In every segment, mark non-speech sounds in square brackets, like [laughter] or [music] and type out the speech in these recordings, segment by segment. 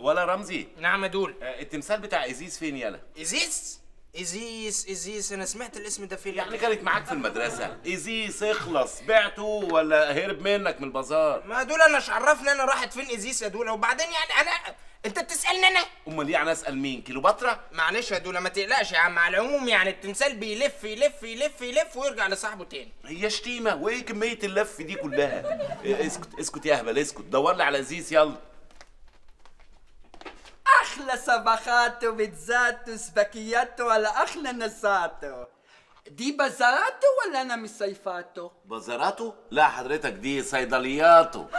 ولا رمزي. نعم يا دول. آه، التمثال بتاع إزيز فين يالا ازيس ازيس ازيس أنا سمعت الاسم ده فين؟ يعني كانت معاك في المدرسة. إزيز اخلص. بعته ولا هرب منك من البازار؟ ما دول أنا عرفني أنا راحت فين ازيس يا دول؟ وبعدين يعني أنا أنت بتسألني أنا؟ أمال يعني أسأل مين؟ كليوباترا معلش يا دول ما تقلقش يا عم. على العموم يعني التمثال بيلف يلف يلف يلف ويرجع لصاحبه تاني. هي شتيمة. وإيه كمية اللف دي كلها؟ إيه، اسكت اسكت يا هبل اسكت. دور لي على إزيز يلا. أحلى صباحاته بيتزاته سباكياته ولا أحلى نساته دي بازاراته ولا أنا مش صيفاته بازاراته لا حضرتك دي صيدلياته [laughs]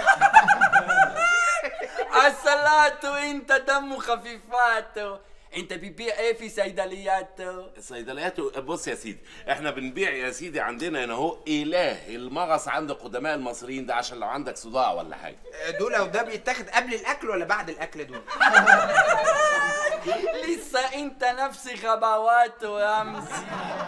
عسلاته انت دمه خفيفاته انت بتبيع إيه في صيدلياته صيدلياته بص يا سيدي إحنا بنبيع يا سيدي عندنا هنا اهو إله المغص عند قدماء المصريين ده عشان لو عندك صداع ولا حاجة. دول وده بيتاخد قبل الأكل ولا بعد الأكل دول؟ [laughs] لسه انت نفس غباواته يا رمزي.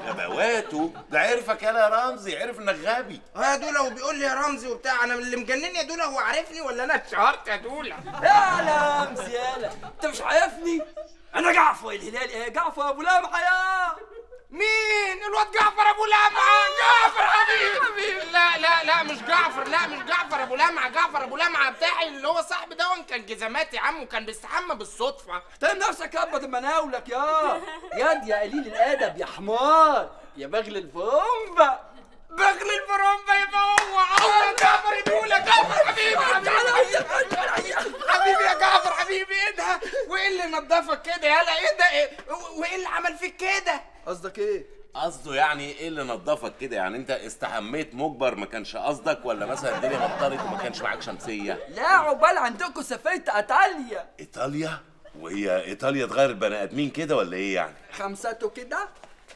غباواته ده عرفك يالا يا رمزي عرف انك غبي. آه يا دولا وبيقول لي يا رمزي وبتاع أنا اللي مجنني يا دولا هو عارفني ولا أنا اتشهرت يا دولا يا رمزي يالا أنت مش عارفني؟ أنا جعفر الهلال إيه جعفر أبو لمعه يا. مين؟ الواد جعفر أبو لمعه جعفر حبيبي. حبيبي لا لا لا مش جعفر لا مش جعفر أبو لمعه جعفر أبو لمعه بتاعي اللي هو صاحبي ده كان جزمات يا عم وكان بيستحمى بالصدفة. احترم نفسك يا أبا مناولك يا. ياد يا قليل الأدب يا حمار يا بغل الفرنبة بغل البرومبا يبقى هو هو جعفر يقول يا جعفر حبيبي. حبيبي حبيبي يا جعفر حبيبي إيه ده وإيه اللي نضفك كده؟ يالا إيه ده؟ إيه؟ وإيه اللي عمل فيك كده؟ قصدك إيه؟ قصده يعني إيه اللي نضفك كده؟ يعني أنت استحميت مجبر ما كانش قصدك ولا مثلا الدنيا مطرت وما كانش معاك شمسية؟ لا عقبال عندكم سافرت إيطاليا. إيطاليا؟ وهي إيطاليا تغير البني آدمين كده ولا إيه يعني؟ خمسته كده؟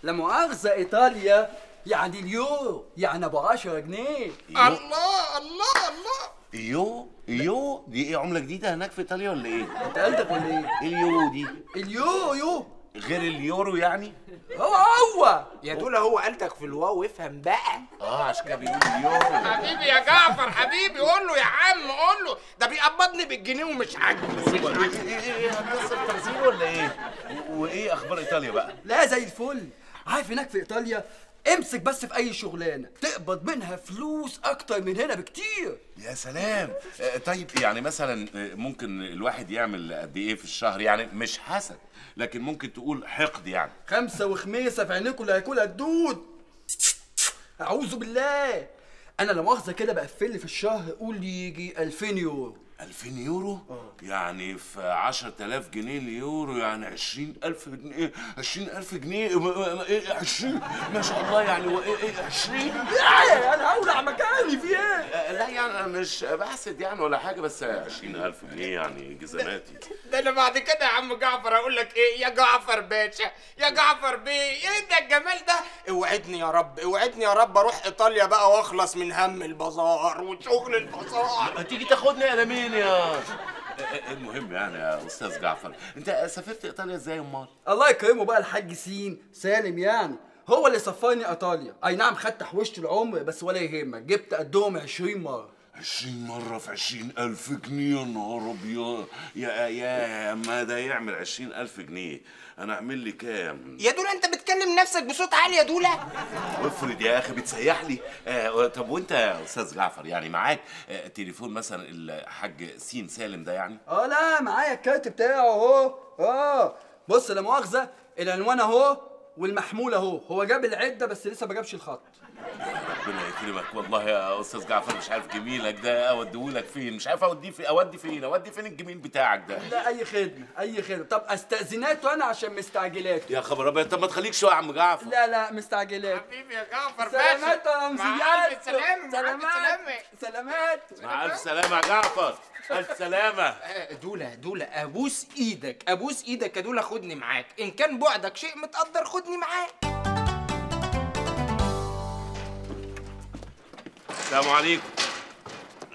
لا مؤاخذة إيطاليا يعني اليورو يعني ابو 10 جنيه. الله الله الله. ايو ايو دي إيه عملة جديدة هناك في إيطاليا ولا إيه؟ أنت قلتك ولا إيه؟ إيه اليورو دي. اليورو يو. غير اليورو يعني؟ هو هو. يا دولا هو قالتك في الواو افهم بقى. آه عشان كده بيقول اليورو. حبيبي يا جعفر حبيبي قول له يا عم قول له. ده بيقبضني بالجنيه ومش عاجبه إيه إيه إيه هتكسر تمثيل ولا إيه؟ وإيه أخبار إيطاليا بقى؟ لا زي الفل. عارف هناك في إيطاليا امسك بس في أي شغلانة تقبض منها فلوس أكتر من هنا بكتير. يا سلام. آه، طيب يعني مثلا آه، ممكن الواحد يعمل قد إيه في الشهر؟ يعني مش حسد لكن ممكن تقول حقد يعني. خمسة وخميسة في عينيكم اللي هياكلها الدود. أعوذ بالله. أنا لا مؤاخذة كده بقفل في الشهر قول لي يجي 2000 يورو. 2000 يورو يعني في 10000 جنيه اليورو يعني 20000 جنيه 20000 جنيه م- م- إيه 20 ما شاء الله يعني هو إيه إيه 20 إيه أنا أولع مكاني في إيه؟ آه، لا يعني أنا مش بحسد يعني ولا حاجة بس 20000 جنيه يعني جزماتي ده أنا بعد كده يا عم جعفر أقول لك إيه يا جعفر باشا يا جعفر بيه إيه ده الجمال ده؟ اوعدني يا رب اوعدني يا رب أروح إيطاليا بقى وأخلص من هم البازار وشغل البازار. هتيجي تاخدني أنا مين يا المهم يعني يا أستاذ جعفر أنت سافرت إيطاليا إزاي امال الله يكرمه بقى الحاج سين سالم يعني. هو اللي سفرني إيطاليا. أي نعم خدت حوشت العمر بس ولا يهمك. جبت قدهم 20 مرة. 20 مرة في 20000 جنيه يا نهار أبيض. يا يا ما ده يعمل 20000 جنيه؟ أنا أعمل لي كام؟ يا دولا انت بتكلم نفسك بصوت عالي يا دولا وافرض يا أخي بتسيح لي. آه طب وأنت يا أستاذ جعفر يعني معاك آه تليفون مثلا الحاج سين سالم ده يعني؟ آه لا معايا الكارت بتاعه اهو. آه بص لا مؤاخذة العنوان اهو والمحمول اهو. هو جاب العدة بس لسه ما جابش الخط. ربنا يكرمك. والله يا أستاذ جعفر مش عارف جميلك ده أوديهولك فين؟ مش عارف أوديه في أودي فين؟ أودي فين الجميل بتاعك ده؟ لا أي خدمة أي خدمة. طب أستأذناته أنا عشان مستعجلاته؟ يا خبر أبيض. طب ما تخليك شوية يا عم جعفر. لا لا مستعجلاته. حبيبي يا جعفر سلامات يا مع رمزيات الف سلامة مع الف سلامة. سلامات. مع ألف سلامة يا جعفر. ألف سلامة. [laughs] آه، دولا دولا أبوس إيدك أبوس إيدك يا دولا خدني معاك. إن كان بعدك شيء متقدر خدني معاك. السلام عليكم.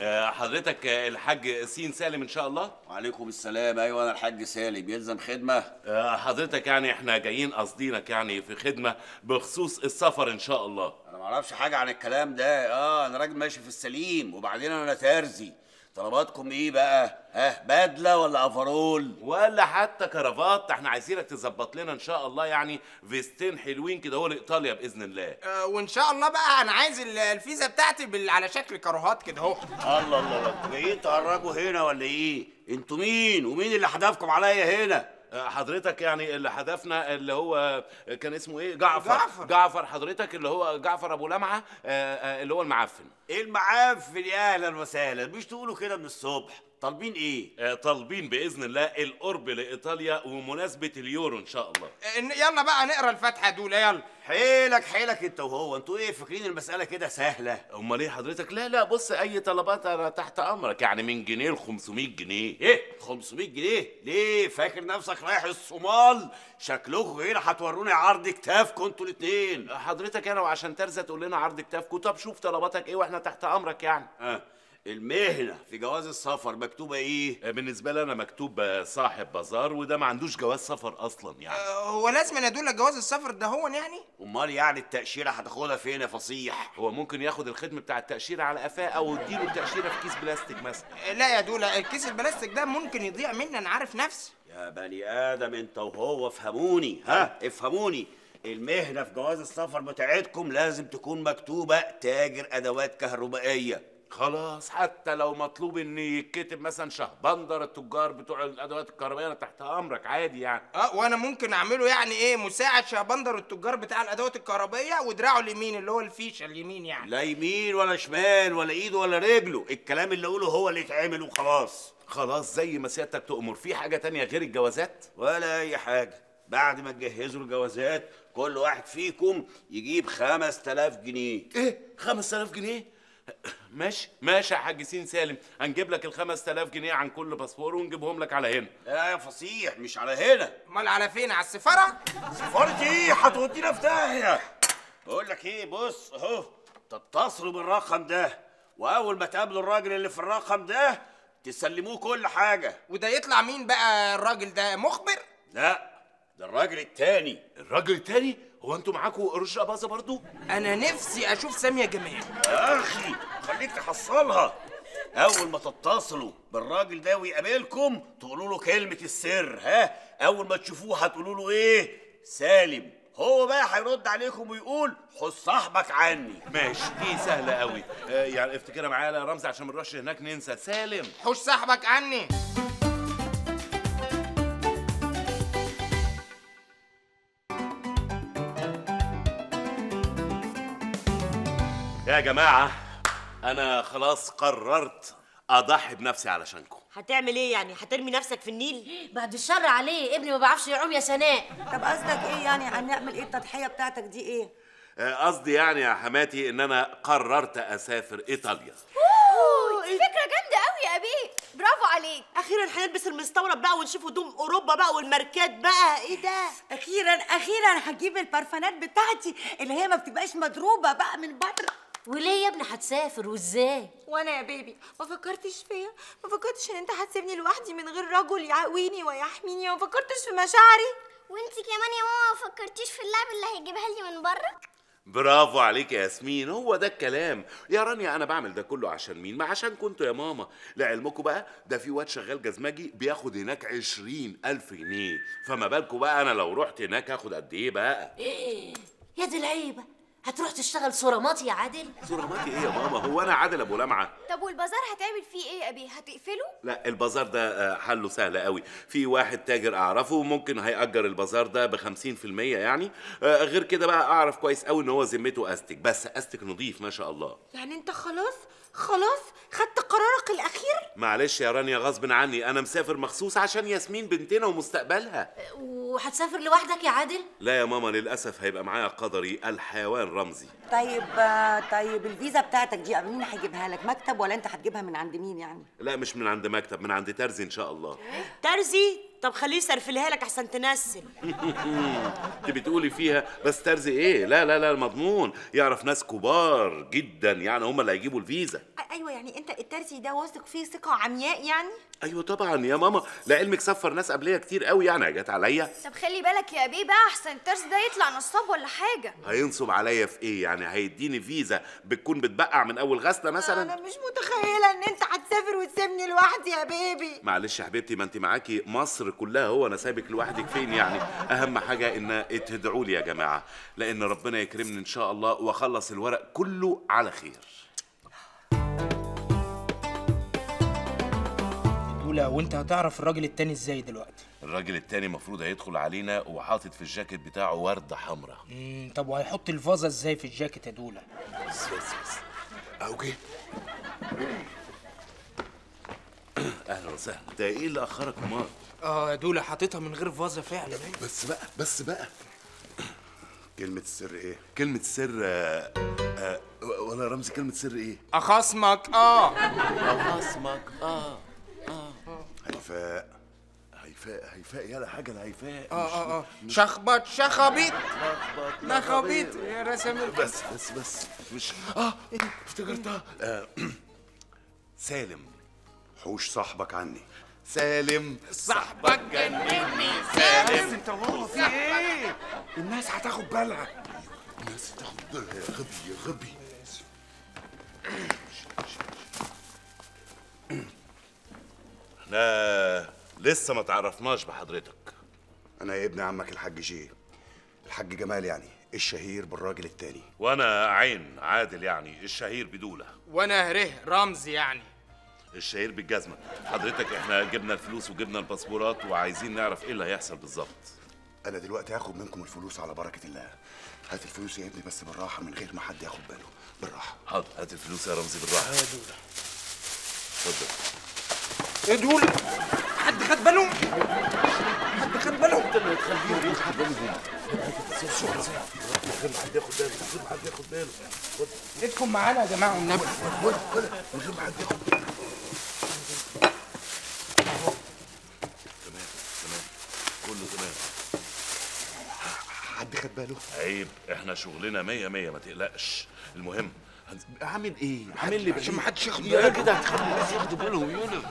آه، حضرتك آه، الحاج سين سالم إن شاء الله؟ وعليكم السلام. أيوه أنا الحاج سالم. يلزم خدمة؟ آه، حضرتك يعني إحنا جايين قاصدينك يعني في خدمة بخصوص السفر إن شاء الله. أنا ما أعرفش حاجة عن الكلام ده. آه أنا راجل ماشي في السليم وبعدين أنا ترزي طلباتكم إيه بقى؟ ها بدلة ولا افرول؟ ولا حتى كرافات. إحنا عايزينك تظبط لنا إن شاء الله يعني فيستين حلوين كده هو لإيطاليا بإذن الله. آه، وإن شاء الله بقى أنا عايز ال- الفيزا بتاعتي بال... على شكل كاروهات كده أهو. الله الله الله. جايين تهرجوا هنا ولا إيه؟ أنتوا مين؟ ومين اللي حدفكم عليا هنا؟ حضرتك يعني اللي هدفنا اللي هو كان اسمه إيه؟ جعفر. جعفر. جعفر حضرتك اللي هو جعفر أبو لمعة آه، آه، اللي هو المعفن. إيه المعافن يا أهلا وسهلا. مش تقولوا كده من الصبح. طالبين إيه؟ آه، طالبين بإذن الله القرب لإيطاليا ومناسبة اليورو إن شاء الله. إن- يلا بقى نقرأ الفاتحه دول يلا. حيلك حيلك أنت وهو. أنتوا إيه فاكرين المسألة كده سهلة؟ أمال إيه حضرتك؟ لا لا بص أي طلبات أنا تحت أمرك. يعني من جنيه ل 500 جنيه. إيه؟ 500 جنيه؟ ليه؟ فاكر نفسك رايح الصومال؟ شكلكم هنا هتوروني عرض كتافكم أنتوا الاتنين. حضرتك أنا وعشان ترزة تقول لنا عرض كتافكم طب شوف طلباتك إيه وإحنا تحت أمرك يعني. ها المهنة في جواز السفر مكتوبة إيه؟ آه، بالنسبة لي أنا مكتوب آه، صاحب بازار وده ما عندوش جواز سفر أصلا يعني. آه، هو لازم أنا اديله جواز السفر ده هو يعني؟ أمال يعني التأشيرة هتاخدها فين يا فصيح؟ هو ممكن ياخد الخدمة بتاع التأشيرة على قفاه أو اديله التأشيرة في كيس بلاستيك مثلا. لا يا دولا الكيس البلاستيك ده ممكن يضيع مني أنا عارف نفسي. يا بني آدم أنت وهو افهموني ها؟ افهموني. المهنة في جواز السفر بتاعتكم لازم تكون مكتوبة تاجر أدوات كهربائية. خلاص حتى لو مطلوب إن يتكتب مثلا شهبندر التجار بتوع الأدوات الكهربائية أنا تحت أمرك عادي يعني. آه وأنا ممكن أعمله يعني إيه مساعد شهبندر التجار بتاع الأدوات الكهربائية ودراعه اليمين اللي هو الفيشة اليمين يعني. لا يمين ولا شمال ولا ايده ولا رجله الكلام اللي أقوله هو اللي يتعمل وخلاص. خلاص زي ما سيادتك تؤمر في حاجة تانية غير الجوازات؟ ولا أي حاجة. بعد ما تجهزوا الجوازات كل واحد فيكم يجيب 5000 جنيه. إيه؟ 5000 جنيه؟ ماشي ماشي يا حاج سين سالم. هنجيب لك ال 5000 جنيه عن كل باسبور ونجيبهم لك على هنا. لا يا فصيح مش على هنا. امال على فين؟ على السفارة؟ سفارة إيه هتودينا في داهية. بقول لك إيه بص أهو تتصلوا بالرقم ده. وأول ما تقابلوا الراجل اللي في الرقم ده تسلموه كل حاجة. وده يطلع مين بقى الراجل ده؟ مخبر؟ لا ده الراجل التاني. الراجل التاني؟ هو أنتوا معاكوا قرش باظه برضو؟ أنا نفسي أشوف سامية جمال. يا أخي خليك تحصلها. أول ما تتصلوا بالراجل ده ويقابلكم تقولوا له كلمة السر ها؟ أول ما تشوفوه هتقولوا له إيه؟ سالم. هو بقى هيرد عليكم ويقول خد صاحبك عني. ماشي دي سهلة قوي. آه يعني افتكرها معايا يا رمزي عشان ما نروحش هناك ننسى. سالم. حوش صاحبك عني. يا جماعة أنا خلاص قررت أضحي بنفسي علشانكم. هتعمل إيه يعني؟ هترمي نفسك في النيل؟ بعد الشر عليه ابني ما بيعرفش يعوم يا سناء. طب قصدك إيه يعني؟ هنعمل إيه؟ التضحية بتاعتك دي إيه؟ آه، قصدي يعني يا حماتي إن أنا قررت أسافر إيطاليا. فكرة جامدة قوي يا أبي. برافو عليك. أخيرا هنلبس المستورد بقى ونشوف هدوم أوروبا بقى والماركات بقى. إيه ده؟ أخيرا أخيرا هجيب البرفانات بتاعتي اللي هي ما بتبقاش مضروبة بقى من بره. وليه يا ابني هتسافر وازاي؟ وأنا يا بيبي ما فكرتش فيا ما فكرتش إن أنت هتسيبني لوحدي من غير رجل يعويني ويحميني ما فكرتش في مشاعري. وانتي كمان يا ماما ما فكرتيش في اللعب اللي هيجيبها لي من بره؟ برافو عليك يا ياسمين هو ده الكلام. يا رانيا أنا بعمل ده كله عشان مين؟ ما عشان كنتوا يا ماما. لعلمكم بقى ده في واد شغال جزمجي بياخد هناك عشرين ألف جنيه. فما بالكم بقى أنا لو رحت هناك هاخد قد إيه بقى؟ يا دي العيبة. هتروح تشتغل صورامات يا عادل؟ صوراماتي إيه يا ماما؟ هو أنا عادل أبو لمعة. طب والبازار هتعمل فيه إيه يا أبي؟ هتقفله؟ لا البازار ده آه، حله سهل قوي. في واحد تاجر أعرفه ممكن هيأجر البازار ده ب 50% يعني. آه، غير كده بقى أعرف كويس قوي إن هو ذمته أستك. بس أستك نظيف ما شاء الله. يعني أنت خلاص خلاص خدت قرارك الأخير؟ معلش يا رانيا غصب عني. أنا مسافر مخصوص عشان ياسمين بنتنا ومستقبلها. وهتسافر لوحدك يا عادل؟ لا يا ماما للأسف هيبقى معايا قدري الحيوان رمزي. طيب طيب الفيزا بتاعتك دي مين هيجيبها لك؟ مكتب ولا انت هتجيبها من عند مين يعني؟ لا مش من عند مكتب من عند ترزي إن شاء الله. ترزي؟ طب خليه يسرفلها لك أحسن تنسل [laughs] انت بتقولي فيها بس ترزي إيه؟ لا لا لا مضمون يعرف ناس كبار جدا يعني هم اللي هيجيبوا الفيزا. أيوه يعني أنت الترسي ده واثق فيه ثقة عمياء يعني؟ أيوه طبعا يا ماما. لعلمك سفر ناس قبلية كتير قوي يعني جت عليا. طب خلي بالك يا بيه بقى أحسن الترس ده يطلع نصاب ولا حاجة؟ هينصب عليا في إيه يعني؟ هيديني فيزا بتكون بتبقع من أول غسلة مثلا؟ أنا مش متخيلة إن أنت هتسافر وتسيبني لوحدي يا بيبي. معلش يا حبيبتي ما أنت معاكي مصر كلها هو أنا سايبك لوحدك فين يعني؟ أهم حاجة إن تدعوا لي يا جماعة لأن ربنا يكرمني إن شاء الله وأخلص الورق كله على خير. دولا وأنت هتعرف الراجل التاني إزاي دلوقتي؟ الراجل التاني المفروض هيدخل علينا وحاطط في الجاكيت بتاعه وردة حمراء. مم، طب وهيحط الفازة إزاي في الجاكيت يا دولا بس بس بس. اهو جه أهلا وسهلا. ده إيه اللي أخرك امال آه يا دولا حاططها من غير فازه فعلا. بس بقى بس بقى. كلمة السر إيه؟ كلمة السر آه آه ولا رمزي كلمة سر إيه؟ اخصمك آه. خصمك آه آه. هيفاء هيفاء هيفاء يلا حاجة لهيفاء. آه آه آه. شخبط شخبيط. لخبيط يا رسم بس بس بس مش آه افتكرتها. آه. [clears throat] سالم حوش صاحبك عني. سالم. صاحبك جنني. سالم. انت والله في إيه؟ الناس هتاخد بالها. الناس تاخد بالها. يا غبي يا غبي. إحنا لسه ما تعرفناش بحضرتك. أنا يا ابن عمك الحاج جي. الحاج جمال يعني الشهير بالراجل التاني. وأنا عين عادل يعني الشهير بدولة. وأنا هره رمز يعني. الشهير بالجزمة. حضرتك إحنا جبنا الفلوس وجبنا الباسبورات وعايزين نعرف إيه اللي هيحصل بالظبط. أنا دلوقتي هاخد منكم الفلوس على بركة الله. هات الفلوس يا ابني بس بالراحة من غير ما حد ياخد باله. بالراحة. حاضر هات الفلوس يا رمزي بالراحة. يا دوله اتفضل. إيه دولا حد خد باله؟ حد خد باله؟ حد ياخد باله من غير ما حد ياخد باله. ايدكم معانا يا جماعة. والنبي من غير ما حد ياخد باله تمام تمام كله تمام حد خد باله عيب إحنا شغلنا مية مية ما تقلقش. المهم عامل إيه؟ عامل لي عشان ما حدش ياخد يا باله. كده هتخلي الناس ياخدوا بالهم يونا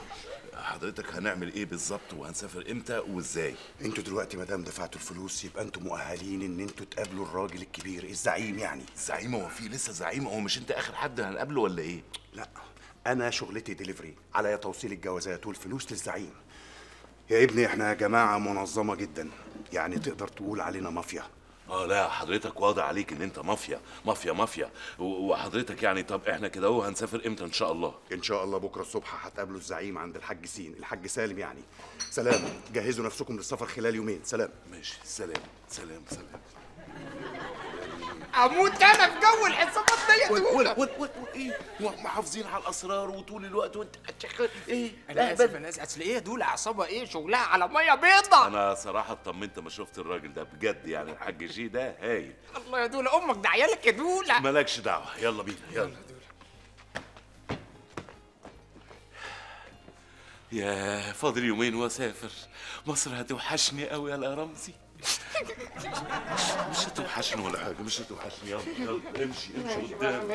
حضرتك هنعمل إيه بالظبط وهنسافر إمتى وازاي؟ أنتوا دلوقتي ما دام دفعتوا الفلوس يبقى أنتوا مؤهلين ان أنتوا تقابلوا الراجل الكبير الزعيم يعني. زعيم؟ هو في لسه زعيم؟ هو مش انت آخر حد هنقابله ولا إيه؟ لا أنا شغلتي ديليفري عليا توصيل الجوازات والفلوس للزعيم. يا ابني إحنا جماعة منظمة جدا. يعني تقدر تقول علينا مافيا. آه لا حضرتك واضح عليك إن أنت مافيا مافيا مافيا. وحضرتك يعني طب إحنا كده أهو هنسافر إمتى؟ إن شاء الله؟ إن شاء الله بكرة الصبح هتقابلوا الزعيم عند الحاج سين الحاج سالم يعني. سلام. جهزوا نفسكم للسفر خلال يومين. سلام. ماشي. سلام. سلام سلام. أموت أنا في جو الحسابات ديت ولا ولا ولا إيه؟ محافظين على الأسرار وطول الوقت وأنت إيه؟ أنا آسف أنا آسف. أصل إيه دول عصابة؟ إيه شغلها على مية بيضة؟ أنا صراحة اطمنت ما شفت الراجل ده بجد يعني الحاج جي ده هايل. الله يا دولا أمك ده عيالك يا دولا مالكش دعوة يلا بينا يلا. يا فاضل يومين وأسافر. مصر هتوحشني قوي يا رمزي. مش هتوحشني ولا حاجة مش هتوحشني يلا يلا امشي امشي قدام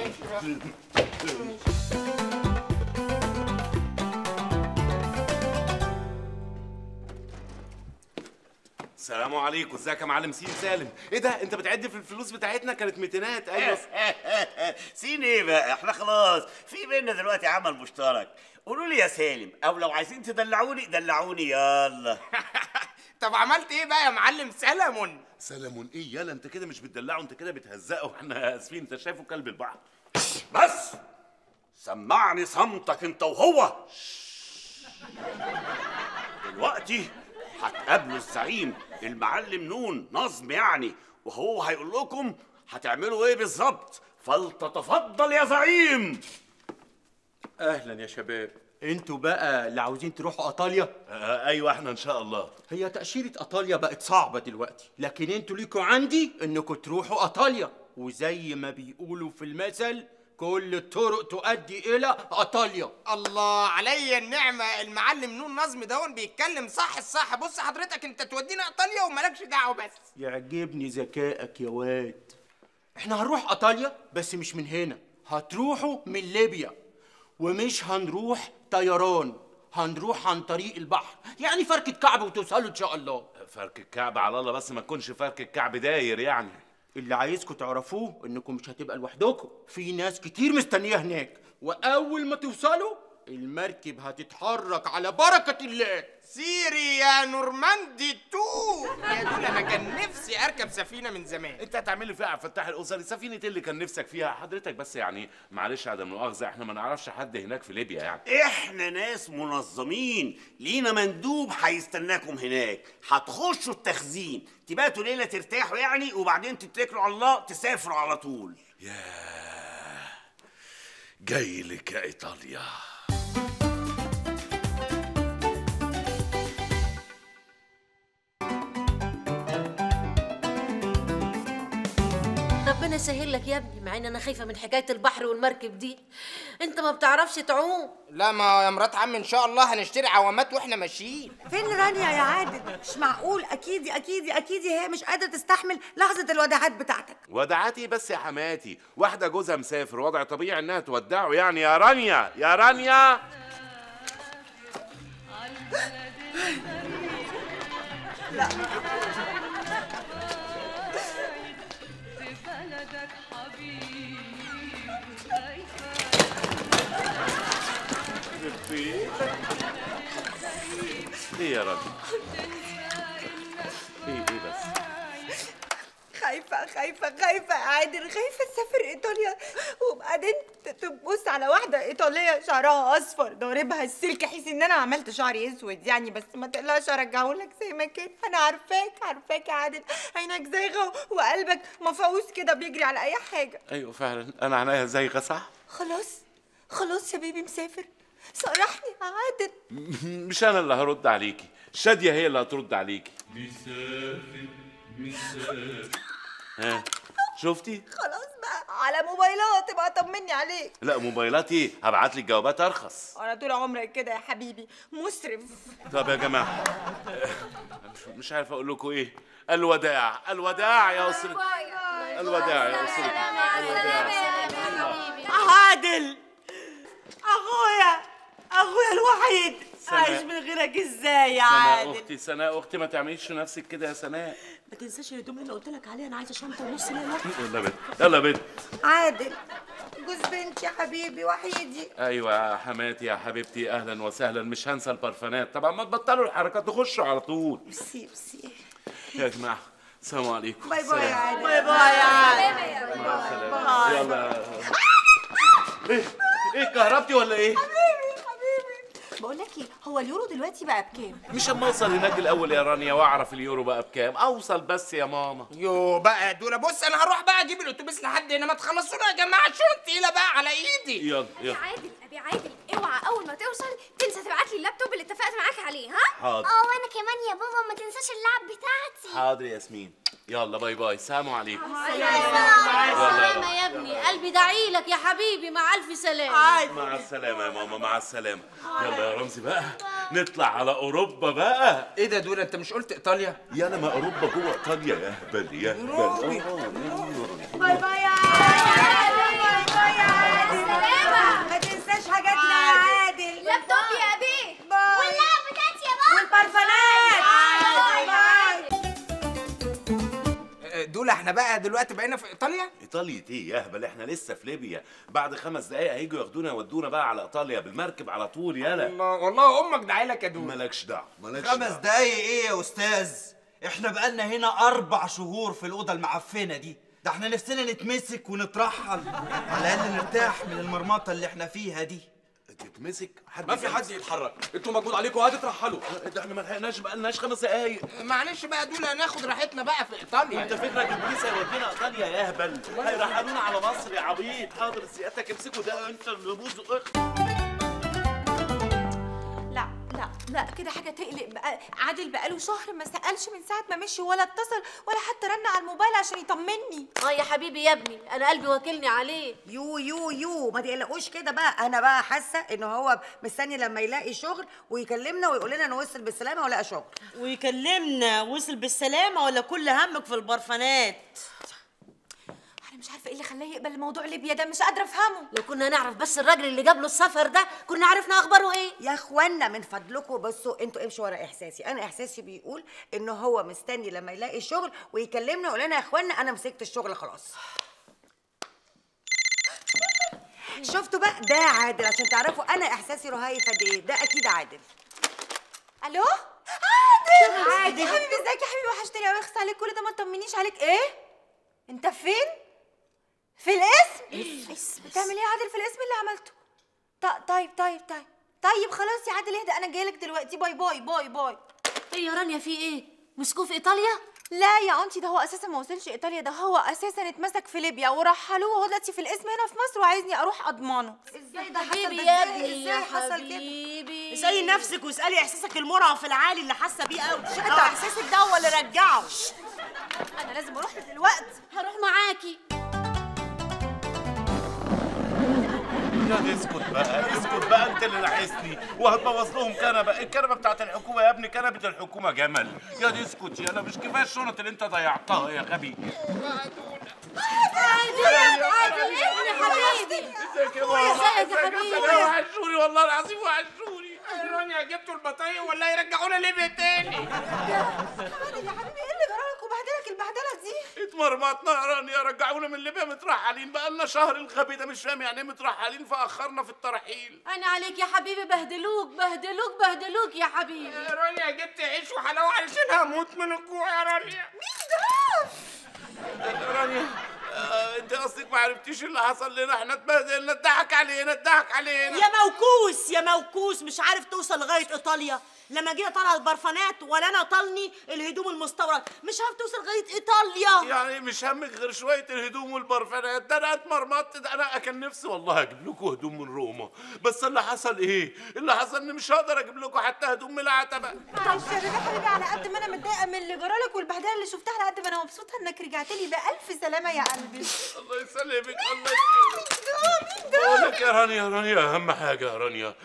السلام عليكم. ازيك يا معلم؟ سين سالم. إيه ده؟ انت بتعد في الفلوس بتاعتنا؟ كانت ميتينات. أيوه. [laughs] سين إيه بقى؟ إحنا خلاص. في بينا دلوقتي عمل مشترك. قولوا لي يا سالم أو لو عايزين تدلعوني دلعوني يلا. [laughs] طب عملت إيه بقى يا معلم؟ سلمون. سلمون. إيه يالا أنت كده مش بتدلعه أنت كده بتهزقه. إحنا آسفين أنت شايفه كلب البحر. بس! سمعني صمتك أنت وهو. دلوقتي هتقابلوا الزعيم المعلم نون نظم يعني. وهو هيقول لكم هتعملوا إيه بالظبط. فلتتفضل يا زعيم. أهلا يا شباب. أنتوا بقى اللي عاوزين تروحوا إيطاليا؟ آه أيوه إحنا إن شاء الله. هي تأشيرة إيطاليا بقت صعبة دلوقتي لكن أنتوا ليكوا عندي انكم تروحوا إيطاليا. وزي ما بيقولوا في المثل كل الطرق تؤدي إلى إيطاليا. الله عليا النعمة المعلم نون نظم دون بيتكلم صح الصح. بص حضرتك انت تودينا إيطاليا ومالكش دعوة بس. يعجبني ذكائك يا واد. إحنا هنروح إيطاليا بس مش من هنا. هتروحوا من ليبيا ومش هنروح طيران هنروح عن طريق البحر. يعني فركة كعب وتوصلوا إن شاء الله. فرك الكعب على الله بس ما تكونش فرك الكعب داير يعني. اللي عايزكم تعرفوه إنكم مش هتبقى لوحدكم. في ناس كتير مستنية هناك. وأول ما توصلوا المركب هتتحرك على بركة الله. سيري يا نورماندي تو. يا دول أنا كان نفسي أركب سفينة من زمان. أنت هتعمل لي فيها عبد الفتاح الاسري سفينة اللي كان نفسك فيها؟ حضرتك بس يعني معلش عدم مؤاخذه إحنا ما نعرفش حد هناك في ليبيا يعني. إحنا ناس منظمين. لينا مندوب هيستناكم هناك. هتخشوا التخزين. تباتوا ليلة ترتاحوا يعني وبعدين تتكلوا على الله تسافروا على طول. جاي لك يا إيطاليا. ربنا يسهل لك يا ابني مع إن أنا خايفة من حكاية البحر والمركب دي. أنت ما بتعرفش تعوم. لا ما يا مرات عم إن شاء الله هنشتري عوامات وإحنا ماشيين. فين رانيا يا عادل؟ مش معقول. أكيد أكيد أكيد هي مش قادرة تستحمل لحظة الوداعات بتاعتك. ودعاتي بس يا حماتي. واحدة جوزها مسافر وضع طبيعي إنها تودعه. يعني يا رانيا يا رانيا. إيه يا رانيا إيه إيه بس. خايفة خايفة خايفة. عادل خايفة تسافر إيطاليا. وبعدين تبص على واحدة إيطالية شعرها أصفر ضاربها السلك حيث إن أنا عملت شعري أسود. يعني بس ما تقلقش أرجعهولك زي ما كان. أنا عارفاك عارفاك يا عادل. عينك زايغة وقلبك مفعوص كده بيجري على أي حاجة. أيوه فعلا. أنا عينيا زايغة صح؟ خلاص خلاص يا بيبي مسافر. صرحني يا عادل. [laughs] مش أنا اللي هرد عليكي. شادية هي اللي هترد عليكي. ها؟ شفتي؟ خلاص بقى على موبايلات تبقى طمني عليك. لا موبايلاتي هبعت لك جوابات أرخص. أنا طول عمري كده يا حبيبي مسرف. طب يا جماعة مش- [laughs] مش عارف أقول لكم إيه. الوداع الوداع يا اسرتي الوداع. يا اسرتي عادل أخويا أخويا الوحيد. سناء. عايش من غيرك إزاي يا سناء عادل أختي سناء أختي ما تعمليش نفسك كده يا سناء. ما تنساش الهدوم اللي قلت لك عليها أنا عايزة شنطة ونص ليلة. يلا بنت يلا بنت. عادل جوز بنتي يا حبيبي وحيدي. أيوه يا حماتي يا حبيبتي أهلا وسهلا مش هنسى البرفانات. طبعا ما تبطلوا الحركات تخشوا على طول. ميرسي ميرسي. يا جماعة السلام عليكم. bye bye يا. عادل. bye bye يا عادل. مع السلامة. يلا. إيه؟ إيه كهربتي ولا إيه؟ بقول لك إيه هو اليورو دلوقتي بقى بكام؟ مش اما اوصل هناك الأول يا رانيا واعرف اليورو بقى بكام. أوصل بس يا ماما. يو بقى يا دولة بص أنا هروح بقى أجيب الأتوبيس لحد هنا ما تخلصونا يا جماعة شنط تقيلة بقى على إيدي. يلا يلا. عادل أبي عادل أوعى أول ما توصل تنسى تبعت لي اللابتوب اللي اتفقت معاك عليه ها حاضر. آه وأنا كمان يا بابا ما تنساش اللعب بتاعتي. حاضر ياسمين. يلا bye bye. سلام عليكم. سلامة يا ابني. قلبي داعي لك يا حبيبي. مع ألف سلامة. مع السلامة يا ماما. مع السلامة. يلا يا رمزي بقى. نطلع على أوروبا بقى. إيه ده دول أنت مش قلت إيطاليا؟ يا أنا ما أوروبا جوه إيطاليا. يا هبل يا هبل آه، bye bye. دول إحنا بقى دلوقتي بقينا في إيطاليا؟ إيطاليا إيه يا هبل إحنا لسه في ليبيا. بعد خمس دقايق هيجوا ياخدونا يودونا بقى على إيطاليا بالمركب على طول يلا الله والله أمك دعي لك يا دول مالكش دعوة مالكش خمس دقايق إيه يا أستاذ؟ إحنا بقالنا هنا أربع شهور في الأوضة المعفنة دي. ده إحنا نفسنا نتمسك ونترحل على الأقل نرتاح من المرمطة اللي إحنا فيها دي. تتمسك؟ حد ما في حد يتحرك. أنتوا مجهود عليكم هتترحلوا ده إحنا ما لحقناش بقى لناش خمس دقايق. معلش بقى دول هناخد راحتنا بقى في إيطاليا. انت فكرك البوليس هيودينا إيطاليا يا هبل. هيرحلونا على مصر يا عبيط. حاضر سيادتك امسكوا ده انت اللي بوز اخت لا لا كده حاجة تقلق. بقى عادل بقاله شهر ما سألش من ساعة ما مشي ولا اتصل ولا حتى رن على الموبايل عشان يطمني. آه يا حبيبي يا ابني أنا قلبي واكلني عليه. يو يو يو ما تقلقوش كده بقى. أنا بقى حاسة إن هو مستني لما يلاقي شغل ويكلمنا ويقول لنا انه وصل بالسلامة ولقى شغل. ويكلمنا وصل بالسلامة ولا كل همك في البرفانات. أنا مش عارفة إيه اللي خلاه يقبل الموضوع ليبيا ده مش قادرة أفهمه. لو كنا نعرف بس الراجل اللي جاب له السفر ده كنا عرفنا أخباره إيه. يا إخوانا من فضلكم بصوا أنتوا امشوا ورا إحساسي؟ أنا إحساسي بيقول إن هو مستني لما يلاقي شغل ويكلمنا ويقول لنا يا إخوانا أنا مسكت الشغل خلاص. [sighs] شفتوا بقى؟ ده عادل عشان تعرفوا أنا إحساسي رهيفه قد إيه. ده أكيد عادل. ألو؟ عادل! عادل. حبيبي إزيك يا حبيبي؟ وحشتني قوي أخس عليك كل ده ما تطمنيش عليك. إيه؟ أنت فين؟ في القسم؟ بتعمل إيه يا عادل في القسم اللي عملته؟ طيب طيب طيب. طيب خلاص يا عادل اهدى أنا جايلك دلوقتي. bye bye bye bye. إيه يا رانيا في إيه؟ مسكوه في إيطاليا؟ لا يا aunty ده هو أساسا ما وصلش إيطاليا ده هو أساسا اتمسك في ليبيا ورحلوه وهو دلوقتي في القسم هنا في مصر وعايزني أروح اضمنه إزاي ده حصل؟ يا ابني إزاي؟ حصل كده؟ اسالي نفسك واسألي إحساسك المرهف العالي اللي حاسة بيه قوي آه إحساسك ده هو اللي رجعه أنا لازم أروح دلوقتي. هروح معاكي. يا اسكت بقى. اسكت بقى انت اللي نحسني وهتبوظ لهم كنبة. الكنبة بتاعت الحكومة يا ابني كنبة الحكومة جمل. يا دي اسكت يا أنا مش كفاية الشنط اللي انت ضيعتها يا غبي. عادل عادل ابني حبيبي. ازيك يا ماما؟ ازيك يا حبيبي؟ وحشوني والله العظيم وحشوني. رانيا جبتوا البطايق ولا يرجعونا ليبيا تاني. يا حبيبي إيه اللي جرالك وبهدلك البهدلة دي؟ اتمرمطنا يا رانيا رجعونا من ليبيا مترحلين. بقى لنا شهر الغبي ده مش فاهم يعني إيه مترحلين فأخرنا في الترحيل. أنا عليك يا حبيبي بهدلوك بهدلوك بهدلوك يا حبيبي. يا رانيا جبت عيش وحلاوة علشان هموت من الجوع يا رانيا رانيا آه انت قصدك ما عرفتيش اللي حصل لنا؟ إحنا اتبهدلنا. اتضحك علينا اتضحك علينا. يا موكوس يا موكوس مش عارف توصل لغاية إيطاليا. لما جينا طالع البرفانات ولا أنا طالني الهدوم المستورد. مش عارف توصل لغاية إيطاليا. يعني مش همك غير شوية الهدوم والبرفانات. ده أنا اتمرمطت. ده أنا كان نفسي والله أجيب لكم هدوم من روما. بس اللي حصل إيه؟ اللي حصل ان مش هقدر أجيب لكم حتى هدوم من العتبة. معلش يا بيبي حبيبي على قد ما أنا متضايقة من اللي جرالك والبهدلة اللي شفتها على قد ما أنا مبسوطة إنك رجعت لي بألف سلامة يا قلبي. الله يسلمك الله مين ده؟ لك يا رانيا يا رانيا أهم حاجة يا رانيا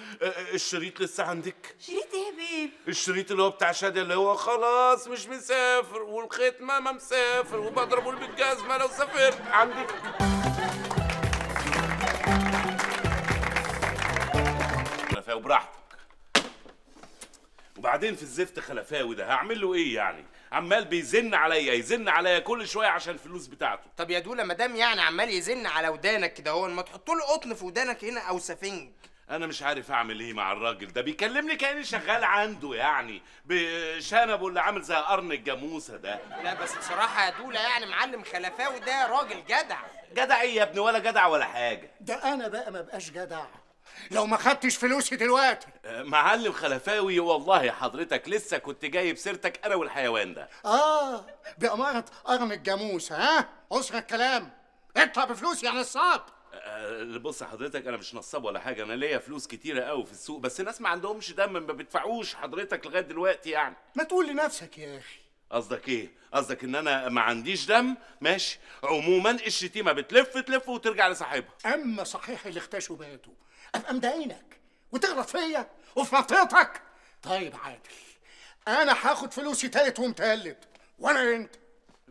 الشريط لسه عندك؟ شريط إيه يا بيب الشريط اللي هو بتاع شادي اللي هو خلاص مش مسافر والختمه ما مسافر وبضربه بالجزمه لو سافرت. عندك؟ خلفاوي براحتك. وبعدين في الزفت خلفاوي ده هعمل له إيه يعني؟ عمال بيزن عليا يزن عليا كل شوية عشان الفلوس بتاعته. طب يا دولا مدام يعني عمال يزن على ودانك كده هو ما تحط له قطن في ودانك هنا أو سفنج؟ أنا مش عارف أعمل إيه مع الراجل ده. بيكلمني كأني شغال عنده يعني. بشنبه اللي عامل زي قرن الجاموسة ده. لا بس بصراحة يا دولا يعني معلم خلفاوي ده راجل جدع. جدع إيه يا ابني؟ ولا جدع ولا حاجة. ده أنا بقى ما بقاش جدع. لو ما خدتش فلوسي دلوقتي. آه، معلم خلفاوي والله حضرتك لسه كنت جايب سيرتك أنا والحيوان ده. آه بأمارة قرن الجاموس ها؟ اسرع الكلام. اطلع بفلوسي يا نصاب آه، بص حضرتك أنا مش نصاب ولا حاجة أنا ليا فلوس كتيرة قوي في السوق بس الناس ما عندهمش دم ما بيدفعوش حضرتك لغاية دلوقتي يعني. ما تقول لنفسك يا أخي. قصدك إيه؟ قصدك إن أنا ما عنديش دم؟ ماشي. عموما الشتيمة بتلف تلف وترجع لصاحبها. أما صحيح اللي اختشوا باتوا أبقى مضايقنك وتغلط فيا وفي منطقتك. طيب عادل أنا هاخد فلوسي تالت ومتلت ولا أنت؟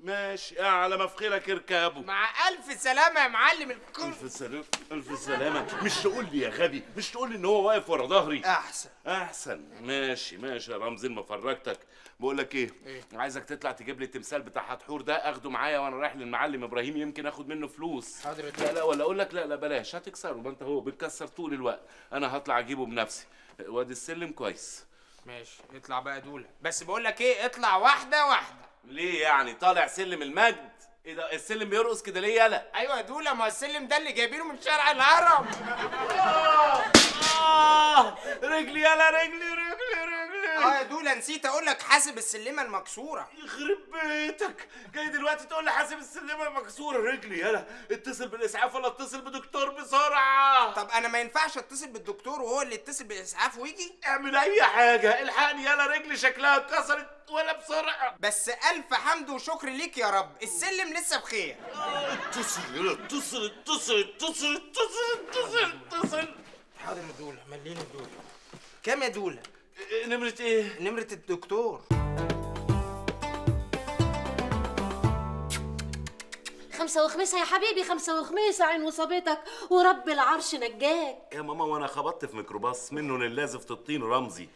ماشي أعلى ما في خيرك اركبه مع ألف سلامة يا معلم الكل. ألف سلامه ألف سلامة. مش تقول لي يا غبي مش تقول لي إن هو واقف ورا ظهري. أحسن. أحسن. ماشي ماشي يا رمزي ما فرجتك. بقول لك إيه؟ إيه؟ عايزك تطلع تجيب لي التمثال بتاع حتحور ده أخده معايا وأنا رايح للمعلم إبراهيم يمكن آخد منه فلوس. حاضر لا لا ولا أقول لك لا لا بلاش هتكسره. ما أنت هو بتكسر طول الوقت. أنا هطلع أجيبه بنفسي. وادي السلم كويس. ماشي اطلع بقى دولا بس بقول لك إيه اطلع واحدة واحدة. ليه يعني؟ طالع سلم المجد. إيه ده السلم بيرقص كده ليه يالا؟ أيوه يا دولا ما السلم ده اللي جايبينه من شارع الهرم. آه رجلي يالا رجلي رجلي رجلي. آه يا دولا نسيت أقول لك حاسب السلمة المكسورة. يخرب بيتك جاي دلوقتي تقول لي حاسب السلمة مكسوره رجلي يلا اتصل بالإسعاف ولا اتصل بدكتور بسرعة؟ طب أنا ما ينفعش اتصل بالدكتور وهو اللي يتصل بالإسعاف ويجي؟ اعمل أي حاجة. الحقني يلا رجلي شكلها اتكسرت ولا بسرعة. بس ألف حمد وشكر ليك يا رب. السلم لسه بخير. اتصل يلا اتصل اتصل اتصل اتصل اتصل اتصل حاضر يا دولا مليني الدولا كام يا دولا نمرة إيه؟ نمرة الدكتور. خمسة وخميسة يا حبيبي خمسة وخميسة عين وصابتك ورب العرش نجاك. يا ماما وأنا خبطت في ميكروباص منه لله زفت الطين رمزي.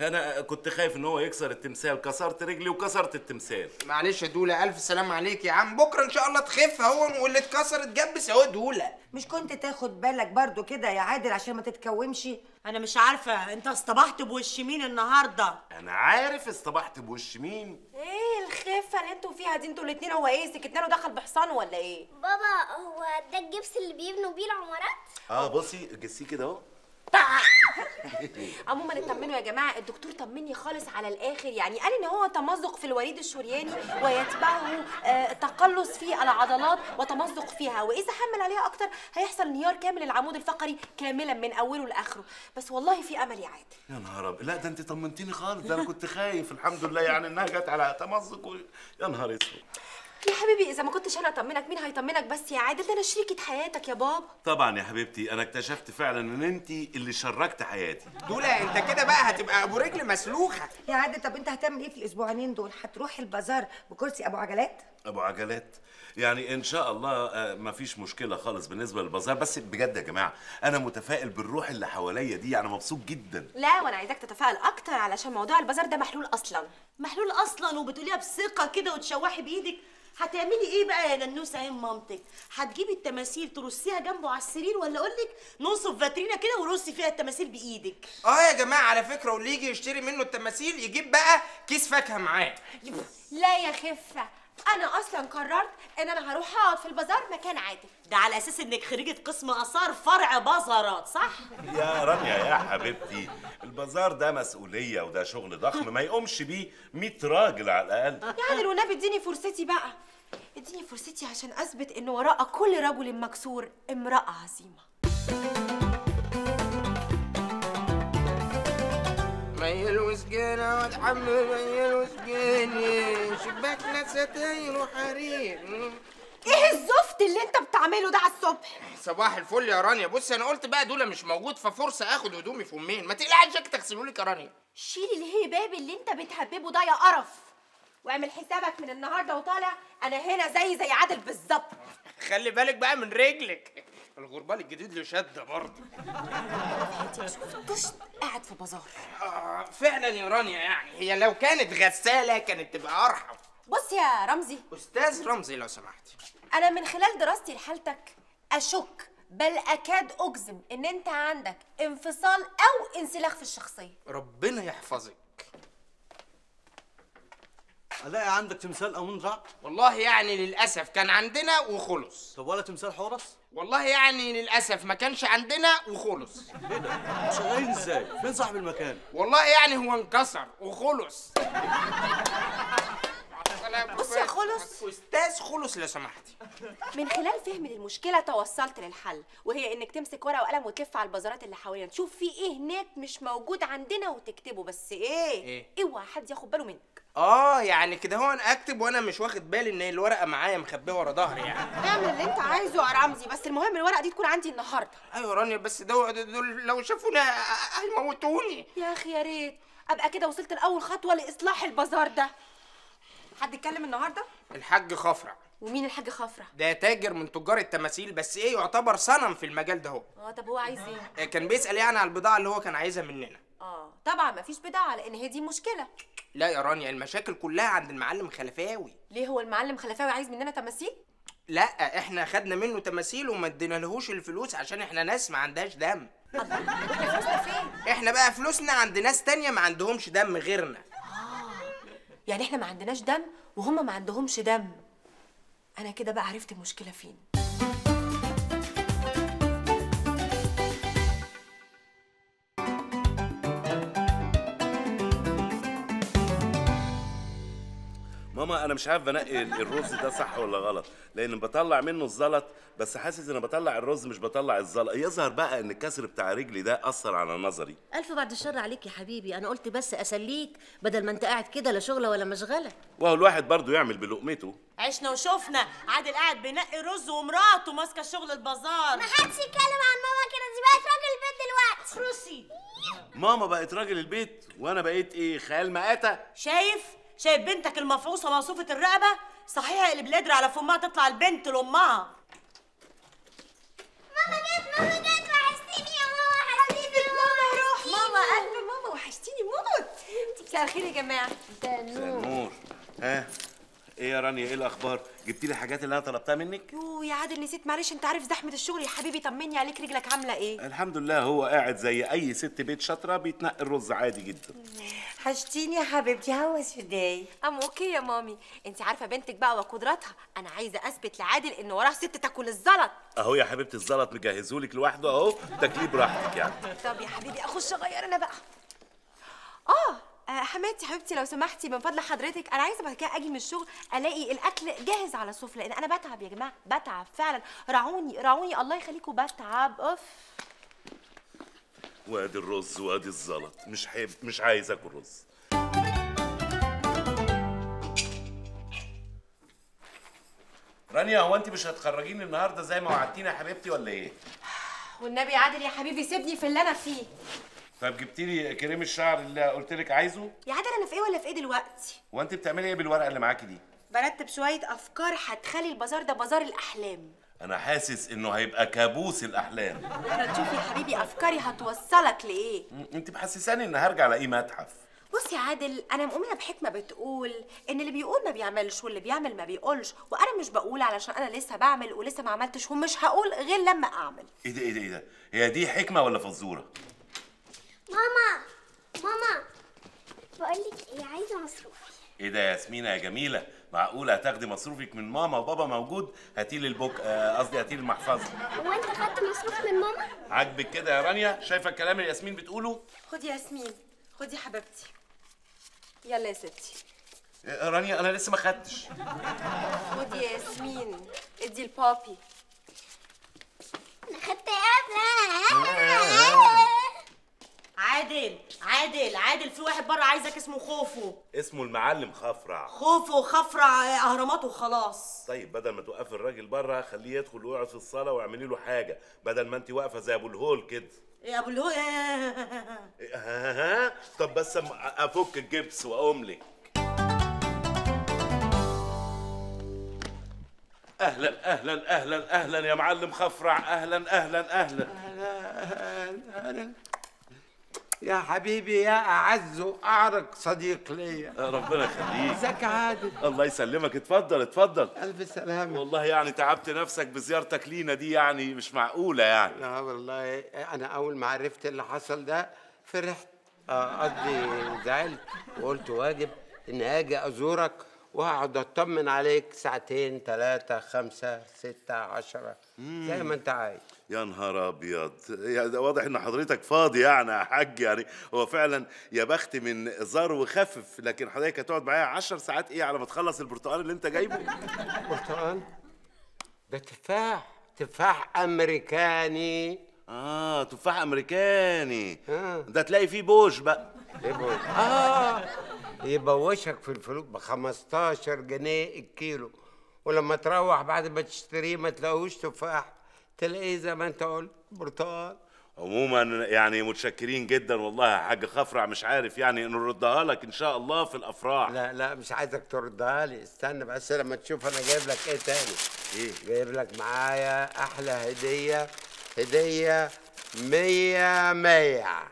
أنا كنت خايف إن هو يكسر التمثال كسرت رجلي وكسرت التمثال. معلش يا دولا ألف سلام عليك يا عم. بكرة إن شاء الله تخف اهو واللي اتكسر اتجبس اهو دولا مش كنت تاخد بالك برضو كده يا عادل عشان ما تتكومش؟ أنا مش عارفة أنت اصطبحت بوش مين النهارده؟ أنا عارف اصطبحت بوش مين. إيه الخفه اللي أنتوا فيها دي؟ أنتوا الاتنين هو إيه؟ سكتنا له دخل بحصان ولا إيه؟ بابا هو ده الجبس اللي بيبنوا بيه العمارات؟ آه بصي جسيه كده أهو. [laughs] عموما اطمنوا يا جماعة الدكتور طمني خالص على الآخر. يعني قال إن هو تمزق في الوريد الشرياني ويتبعه آه تقلص في العضلات وتمزق فيها. وإذا حمل عليها أكتر هيحصل انهيار كامل العمود الفقري كاملا من أوله لآخره. بس والله في أمل يا عادل. يا نهار أبيض. لا ده أنت طمنتيني خالص. ده أنا كنت خايف. الحمد لله يعني إنها جت على تمزق و... يا نهار أسود. يا حبيبي إذا ما كنتش أنا أطمنك مين هيطمنك بس يا عادل؟ ده أنا شريكة حياتك يا بابا. طبعا يا حبيبتي أنا اكتشفت فعلا إن انت اللي شركت حياتي. دولا أنت كده بقى هتبقى أبو رجل مسلوخة. يا عادل طب أنت هتعمل إيه في الأسبوعين دول؟ هتروح البازار بكرسي أبو عجلات؟ أبو عجلات؟ يعني إن شاء الله آه، مفيش مشكلة خالص بالنسبة للبازار. بس بجد يا جماعة أنا متفائل بالروح اللي حواليا دي. يعني مبسوط جدا. لا وأنا عايزاك تتفائل أكتر علشان موضوع البازار ده محلول أصلا. محلول أصلا؟ وبتقوليها بثقة كده وتشوحي بإيدك؟ هتعملي إيه بقى يا ننوسه عين مامتك؟ هتجيبي التماثيل ترصيها جنبه على السرير ولا أقول لك نصب فاترينا كده ورصي فيها التماثيل بإيدك؟ آه يا جماعة على فكرة واللي يجي يشتري منه التماثيل يجيب بقى كيس فاكهة معاه. لا يا خفة أنا أصلا قررت إن أنا هروح أقعد في البازار مكان عادل ده على أساس إنك خريجة قسم آثار فرع بازارات صح؟ يا رانيا يا حبيبتي. البازار ده مسؤولية وده شغل ضخم ما يقومش بيه 100 راجل على الأقل. يا عادل والنبي اديني فرصتي بقى. اديني فرصتي عشان أثبت إن وراء كل رجل مكسور امرأة عظيمة. ميل وسجينة واتحمل ميل وسجينة شباكنا ستاير وحرير. إيه الزفت اللي انت بتعمله ده على الصبح؟ صباح الفل يا رانيا. بص أنا قلت بقى دول مش موجود ففرصة اخد هدومي في امين ما تقلقش جاك تغسلوا لك يا رانيا. شيل الهباب اللي انت بتهببه ده يا قرف. واعمل حسابك من النهارده وطالع أنا هنا زي زي عادل بالظبط. خلي بالك بقى من رجلك. الغربال الجديد له شده برضه طشت قاعد في بازار. آه فعلا يا رانيا يعني. هي لو كانت غسالة كانت تبقى أرحم. بص يا رمزي. أستاذ رمزي لو سمحت أنا من خلال دراستي لحالتك أشك بل أكاد أجزم إن أنت عندك انفصال أو انسلاخ في الشخصية. ربنا يحفظك. ألاقي عندك تمثال أمون رع والله يعني للأسف كان عندنا وخلص. طب ولا تمثال حورس؟ والله يعني للأسف ما كانش عندنا وخلص. شغالين إزاي؟ فين صاحب المكان؟ والله يعني هو انكسر وخلص. بص يا خلص. أستاذ خلص لو سمحتي. من خلال فهمي للمشكلة توصلت للحل وهي إنك تمسك ورقة وقلم وتلف على البازارات اللي حوالينا. تشوف في إيه هناك مش موجود عندنا وتكتبه بس إيه؟ إيه؟ اوعى حد ياخد باله منك. آه يعني كده هو أنا أكتب وأنا مش واخد بالي إن الورقة معايا مخبية ورا ظهري يعني. اعمل اللي أنت عايزه يا رمزي بس المهم الورقة دي تكون عندي النهارده. أيوه رانيا بس دول, دول لو شافونا هيموتوني. يا أخي يا ريت. أبقى كده وصلت لأول خطوة لإصلاح البازار ده. حد اتكلم النهارده؟ الحاج خفرع. ومين الحاج خفرع؟ ده تاجر من تجار التماثيل بس إيه يعتبر صنم في المجال ده هو. آه طب هو عايز إيه؟ كان بيسأل يعني على البضاعة اللي هو كان عايزها مننا. آه طبعا مفيش بضاعة لأن هي دي مشكلة. لا يا رانيا المشاكل كلها عند المعلم خلفاوي. ليه هو المعلم خلفاوي عايز مننا تماثيل؟ لا إحنا خدنا منه تماثيل وما ادينالهوش الفلوس عشان إحنا ناس ما عندهاش دم. إحنا بقى فلوسنا عند ناس تانية ما عندهمش دم غيرنا. يعني إحنا ما عندناش دم وهم ما عندهمش دم. أنا كده بقى عرفت المشكلة فين. ماما أنا مش عارف بنقي ال- الرز ده صح ولا غلط لأن بطلع منه الزلط بس حاسس إن بطلع الرز مش بطلع الزلط. يظهر بقى إن الكسر بتاع رجلي ده أثر على نظري. ألف بعد الشر عليك يا حبيبي. أنا قلت بس أسليك بدل ما أنت قاعد كده لا شغله ولا مشغلة. وهو الواحد برضو يعمل بلقمته. عشنا وشفنا عادل قاعد بينقي رز ومراته ماسكة شغل البازار. ما حدش يتكلم عن ماما كده دي بقت راجل البيت دلوقتي. روسي. ماما بقت راجل البيت وأنا بقيت إيه خيال مآتة شايف؟ شايف بنتك المفعوصه مقصوفة الرقبة؟ صحيح اقلب القدرة على فمها تطلع البنت لأمها. ماما جت ماما جت وحشتيني يا ماما حبيبي يا ماما روح ماما قلب ماما وحشتيني موت. مساء الخير يا جماعة. مساء النور ها؟ إيه يا رانيا إيه الأخبار؟ جبتي لي الحاجات اللي أنا طلبتها منك؟ يو يا عادل نسيت معلش أنت عارف زحمة الشغل يا حبيبي طمني عليك رجلك عاملة إيه؟ الحمد لله هو قاعد زي أي ست بيت شاطرة بيتنقي الرز عادي جدا. وحشتيني يا حبيبتي. How was today mum? Okay يا mummy. انت عارفة بنتك بقى وقدراتها. أنا عايزة أثبت لعادل إن وراه ست تاكل الزلط. أهو يا حبيبتي الزلط مجهزهولك لوحده أهو. تاكليه براحتك يعني. طب يا حبيبي اخش اغير أنا بقى. آه آه، حماتي حبيبتي لو سمحتي من فضل حضرتك أنا عايزة بعد كده أجي من الشغل ألاقي الأكل جاهز على السفره لأن أنا بتعب يا جماعة بتعب فعلا. راعوني راعوني الله يخليكم بتعب. أوف. وادي الرز وادي الزلط مش حب مش عايز اكل رز رانيا هو انت مش هتخرجيني النهارده زي ما وعدتيني يا حبيبتي ولا إيه؟ والنبي عادل يا حبيبي سيبني في اللي أنا فيه طب جبتي لي كريم الشعر اللي قلت لك عايزه؟ يا عادل أنا في إيه ولا في إيه دلوقتي هو انت بتعملي إيه بالورقة اللي معاكي دي؟ برتب شوية أفكار هتخلي البازار ده بازار الأحلام أنا حاسس إنه هيبقى كابوس الأحلام. أنا تشوف يا حبيبي أفكاري هتوصلك لإيه؟ أنت محسساني ان هرجع ألاقيه متحف. بص يا عادل أنا مؤمنة بحكمة بتقول إن اللي بيقول ما بيعملش واللي بيعمل ما بيقولش وأنا مش بقول علشان أنا لسه بعمل ولسه ما عملتش ومش هقول غير لما أعمل. إيه ده إيه ده إيه ده؟ هي دي حكمة ولا فزورة؟ ماما ماما بقول لك إيه عايزة مصروفي. إيه ده يا ياسمينة يا جميلة. معقولة هتاخدي مصروفك من ماما وبابا موجود؟ هاتي لي البوك آه، قصدي هاتي لي المحفظة هو انت خدت مصروف من ماما؟ عاجبك كده يا رانيا؟ شايفة الكلام اللي ياسمين بتقوله؟ خدي يا ياسمين خدي حبيبتي. يلا يا ستي. آه، رانيا أنا لسه ما خدتش. خدي يا ياسمين ادي البابي أنا خدت قبل عادل عادل عادل في واحد بره عايزك اسمه خوفو. اسمه المعلم خفرع. خوفو خفرع اهرامات وخلاص طيب بدل ما توقفي الراجل بره خليه يدخل ويقعد في الصالة واعملي له حاجة بدل ما انت واقفة زي أبو الهول كده. يا أبو الهو [laughs] إيه، ها ها طب بس أفك الجبس وأقوم لك. أهلا أهلا أهلا أهلا يا معلم خفرع. أهلا. أهلا أهلا أهلا. يا حبيبي يا أعز وأعرق صديق ليا. ربنا يخليك. إزيك يا عادل الله يسلمك. اتفضل اتفضل. ألف سلامة. والله يعني تعبت نفسك بزيارتك لينا دي يعني مش معقولة يعني. لا والله أنا أول ما عرفت اللي حصل ده فرحت. آه، قصدي زعلت. وقلت واجب إني أجي أزورك وأقعد أطمن عليك ساعتين ثلاثة خمسة ستة عشرة. زي ما أنت عايز. يا نهار أبيض. يعني واضح إن حضرتك فاضي يعني يا حاج يعني. هو فعلا يا بخت من زار وخفف لكن حضرتك هتقعد معايا 10 ساعات إيه على ما تخلص البرتقال اللي أنت جايبه؟ [laughs] برتقال؟ ده تفاح تفاح أمريكاني. آه تفاح أمريكاني. ده تلاقي فيه بوش بقى. إيه بوش؟ آه يبوشك في الفلوس ب 15 جنيه الكيلو ولما تروح بعد ما تشتريه ما تلاقوش تفاح. تلاقيه زي ما انت قلت برتقال عموما يعني متشكرين جدا والله يا حاج خفرع مش عارف يعني نردها لك إن شاء الله في الأفراح. لا لا مش عايزك تردها لي. استنى بس لما تشوف أنا جايب لك إيه تاني؟ إيه؟ جايب لك معايا أحلى هدية هدية مية مية.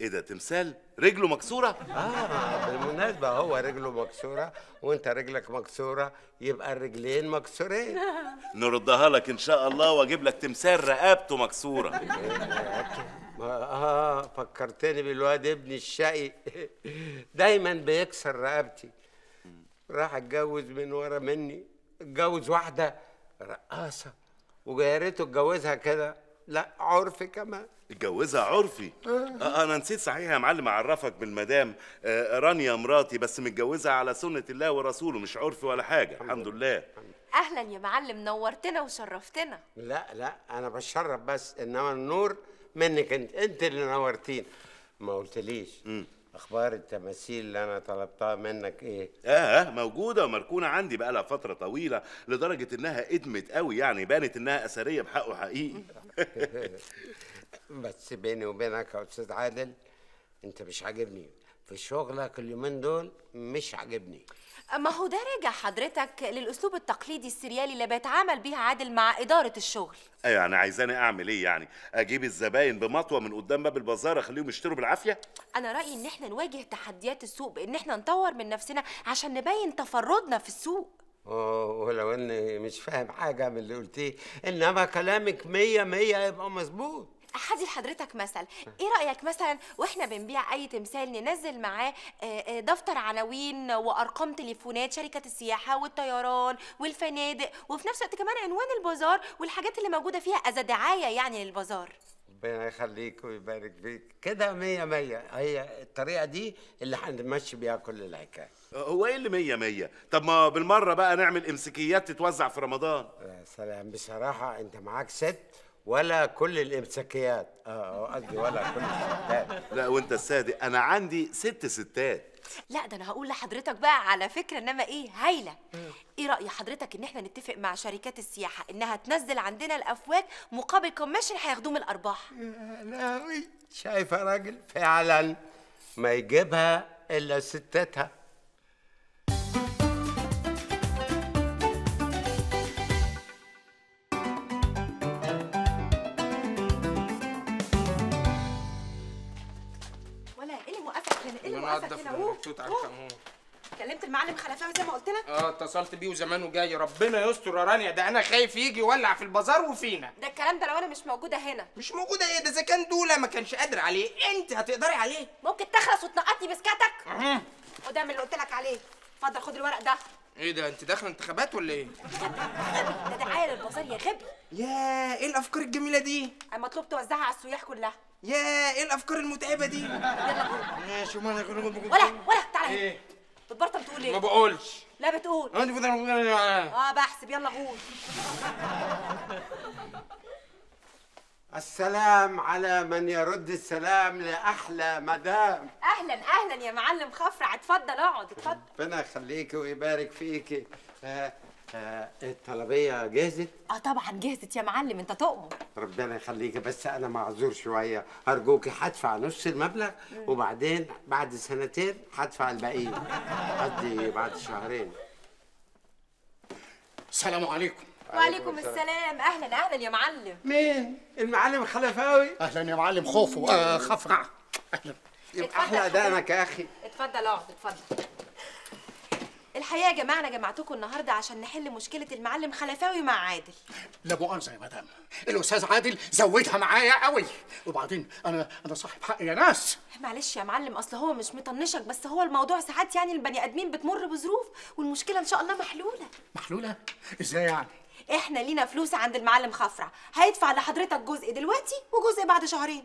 إيه ده تمثال؟ رجله مكسورة؟ آه بالمناسبة هو رجله مكسورة وأنت رجلك مكسورة يبقى الرجلين مكسورين. [laughs] نردها لك إن شاء الله وأجيب لك تمثال رقبته مكسورة. [laughs] آه فكرتني بالواد ابني الشقي. [laughs] دايما بيكسر رقبتي. راح اتجوز من ورا مني اتجوز واحدة رقاصة ويا ريته اتجوزها كده. لا عرف كمان. اتجوزها عرفي. آه، أنا نسيت صحيح يا معلم أعرفك بالمدام آه، رانيا مراتي بس متجوزها على سنة الله ورسوله مش عرفي ولا حاجة. الحمد لله. أهلا يا معلم نورتنا وشرفتنا. لا لا أنا بشرب بس إنما النور منك أنت أنت اللي نورتين ما قلتليش أخبار التماثيل اللي أنا طلبتها منك إيه؟ آه موجودة ومركونة عندي بقالها فترة طويلة لدرجة إنها إدمت قوي يعني بانت إنها أثرية بحقه حقيقي. [laughs] بس بيني وبينك يا أستاذ عادل أنت مش عاجبني. في شغلك اليومين دول مش عاجبني. ما هو ده راجع حضرتك للأسلوب التقليدي السريالي اللي بيتعامل بيه عادل مع إدارة الشغل. أيوه يعني عايزاني أعمل إيه يعني؟ أجيب الزباين بمطوة من قدام باب البازار أخليهم يشتروا بالعافية؟ أنا رأيي إن إحنا نواجه تحديات السوق بان إحنا نطور من نفسنا عشان نبين تفردنا في السوق. آه ولو إني مش فاهم حاجة من اللي قلتيه إنما كلامك مية مية يبقى مظبوط. هدي لحضرتك مثل إيه رأيك مثلا وإحنا بنبيع أي تمثال ننزل معاه آه، آه، دفتر عناوين وأرقام تليفونات شركة السياحة والطيران والفنادق وفي نفس الوقت كمان عنوان البازار والحاجات اللي موجودة فيها از دعاية يعني للبازار؟ ربنا يخليك ويبارك فيك. كده مية مية. هي الطريقة دي اللي هنمشي بيها كل الحكاية. هو إيه اللي مية مية؟ طب ما بالمرة بقى نعمل امساكيات تتوزع في رمضان. يا سلام. بصراحة أنت معاك ست ولا كل الامساكيات. آه قصدي ولا كل الستات. لا وانت الصادق أنا عندي ست ستات. لا ده أنا هقول لحضرتك بقى على فكرة انما إيه هايلة. إيه رأي حضرتك ان إحنا نتفق مع شركات السياحة انها تنزل عندنا الافواج مقابل commission هياخدوه من الأرباح؟ يا راجل فعلا ما يجيبها إلا ستاتها. أوه، المحطوط على. الكمون كلمت المعلم خلفاوي زي ما قلت لك. آه اتصلت بيه وزمانه جاي. ربنا يستر يا رانيا. ده أنا خايف يجي يولع في البازار وفينا. ده الكلام ده لو أنا مش موجودة هنا. مش موجودة إيه؟ ده إذا كان دولة ما كانش قادر عليه أنت هتقدري عليه. ممكن تخلص وتنقطني بسكاتك؟ أها. وده من اللي قلت لك عليه. اتفضل خد الورق ده. إيه ده؟ أنت داخلة انتخابات ولا إيه؟ [laughs] ده دعاية للبازار يا غبي. يا إيه الأفكار الجميلة دي؟ مطلوب توزعها على السياح كلها. يا إيه الأفكار المتعبة دي؟ يلا ماشي ما أنا ولا ولا تعالى إيه؟ بتبرطم تقول إيه؟ ما بقولش. لا بتقول. أنت بتقول آه بحسب. يلا قول. [laughs] السلام على من يرد السلام لأحلى مدام. أهلا أهلا يا معلم خفرع. اتفضل اقعد اتفضل. ربنا يخليكي ويبارك فيكي آه آه الطلبية جهزت؟ آه طبعا جهزت يا معلم أنت تؤمر. ربنا يخليكي بس أنا معذور شوية. أرجوكي هدفع نص المبلغ وبعدين بعد سنتين هدفع الباقيين. قصدي بعد شهرين. السلام عليكم. وعليكم السلام. أهلا أهلا يا معلم. مين؟ المعلم خلفاوي. أهلا يا معلم خوفو. آه خفرع. أهلا. يبقى أحلى أدانك يا أخي اتفضل أقعد اتفضل. الحقيقة يا جماعة أنا جمعتكم النهارده عشان نحل مشكلة المعلم خلفاوي مع عادل. لا مؤاخذه يا مدام الأستاذ عادل زودها معايا قوي. وبعدين أنا أنا صاحب حق يا ناس. معلش يا معلم أصل هو مش مطنشك بس هو الموضوع ساعات يعني البني آدمين بتمر بظروف والمشكلة إن شاء الله محلولة. محلولة؟ إزاي يعني؟ إحنا لينا فلوس عند المعلم خفرع. هيدفع لحضرتك جزء دلوقتي وجزء بعد شهرين.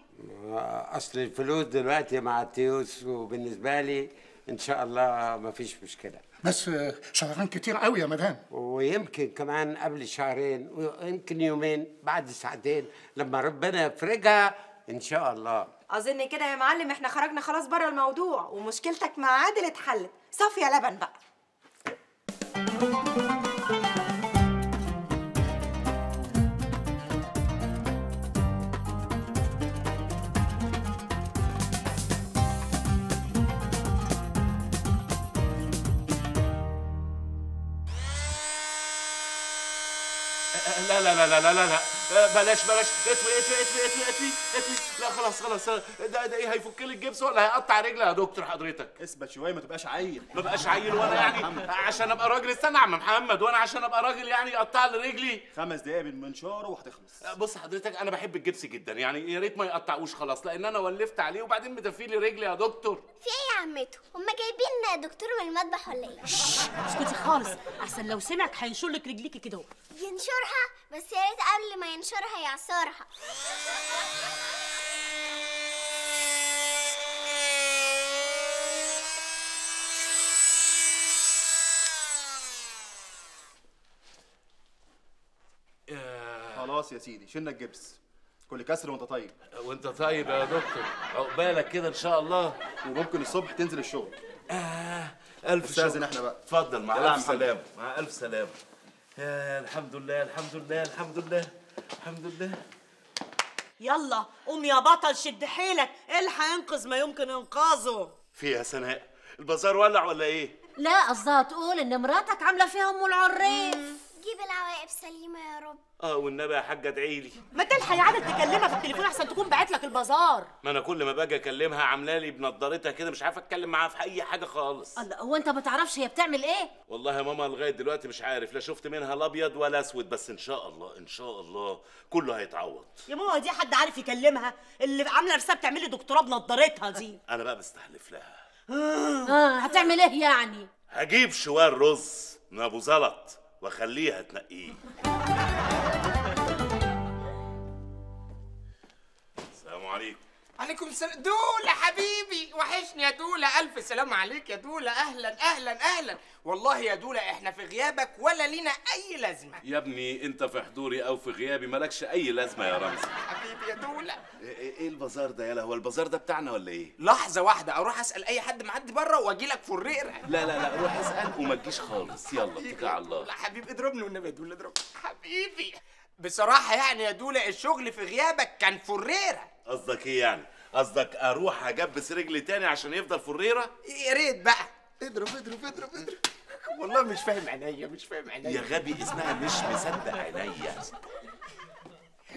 أصل الفلوس دلوقتي مع التيوس وبالنسبة لي إن شاء الله مفيش مشكلة. بس آه، شهرين كتير قوي يا مدام. ويمكن كمان قبل شهرين ويمكن يومين بعد ساعتين لما ربنا يفرجها إن شاء الله. أظن كده يا معلم إحنا خرجنا خلاص بره الموضوع ومشكلتك مع عادل اتحلت. صافي يا لبن بقى. لا لا لا لا لا لا. لا بلاش بلاش. اطفي اطفي اطفي اطفي اطفي اطفي لا خلاص خلاص. ده ده إيه هيفك لي الجبس ولا هيقطع رجلي يا دكتور حضرتك؟ اثبت شوية ما تبقاش عيل. ما بقاش عيل وأنا يعني عشان أبقى راجل. استنى يا عم محمد وأنا عشان أبقى راجل يعني يقطع لي رجلي. خمس دقايق بالمنشار وهتخلص. بص حضرتك أنا بحب الجبس جدا يعني يا ريت ما يقطعوش خلاص لأن أنا ولفت عليه وبعدين مدفي لي رجلي يا دكتور. في إيه يا عمته هما جايبين دكتور من المطبخ ولا إيه؟ اسكتي خالص. أحسن لو سمعك هينشر لك رجليكي كده أهو. ينشرها؟ بس يا ريت قبل ما ينشرها يعصرها. خلاص يا سيدي شلنا الجبس. كل كسر وانت طيب. وانت طيب يا دكتور. عقبالك كده إن شاء الله. وممكن الصبح تنزل الشغل. آه ألف شكر. إحنا بقى. اتفضل مع ألف سلامة مع ألف سلامة. يا الحمد لله الحمد لله الحمد لله الحمد لله. يلا قوم يا بطل شد حيلك. الحق انقذ ما يمكن إنقاذه. في يا سناء البازار ولع ولا إيه؟ لا قصدها تقول إن مراتك عاملة فيها أم العريف جيب العواقب سليمة يا رب. آه والنبي يا حاجة ادعي لي ما تلحق يا عادل تكلمها في التليفون احسن تكون بعت لك البازار. ما أنا كل ما باجي اكلمها عاملة لي بنضارتها كده مش عارف اتكلم معاها في اي حاجة خالص. الله هو انت ما تعرفش هي بتعمل إيه؟ والله يا ماما لغاية دلوقتي مش عارف لا شفت منها الابيض ولا أسود بس إن شاء الله إن شاء الله كله هيتعوض. يا ماما دي حد عارف يكلمها؟ اللي عاملة نفسها بتعمل لي دكتوراه بنضارتها دي. أنا بقى بستحلف لها. آه هتعمل إيه يعني؟ هجيب شوال رز من أبو زلط. واخليها تنقيه. عليكم السلام. دولة حبيبي. وحشني يا دولة. ألف سلام عليك يا دولة. أهلا أهلا أهلا. والله يا دولة إحنا في غيابك ولا لينا أي لازمة. يا ابني أنت في حضوري أو في غيابي مالكش أي لازمة يا رمزي. حبيبي يا دولة. إيه إيه البازار ده يالا؟ هو البازار ده بتاعنا ولا إيه؟ لحظة واحدة. أروح أسأل أي حد معدي بره وأجي لك فريرة لا لا لا روح اسأل وما تجيش خالص. يلا اتكل على الله. لا حبيبي اضربني والنبي يا دولة اضربني. حبيبي. بصراحة يعني يا دولة الشغل في غيابك كان فريرة قصدك إيه يعني؟ قصدك أروح أجبس رجلي تاني عشان يفضل فريرة؟ يا ريت بقى. اضرب اضرب اضرب اضرب والله مش فاهم عينيا مش فاهم عينيا. يا غبي اسمها مش مصدق عينيا.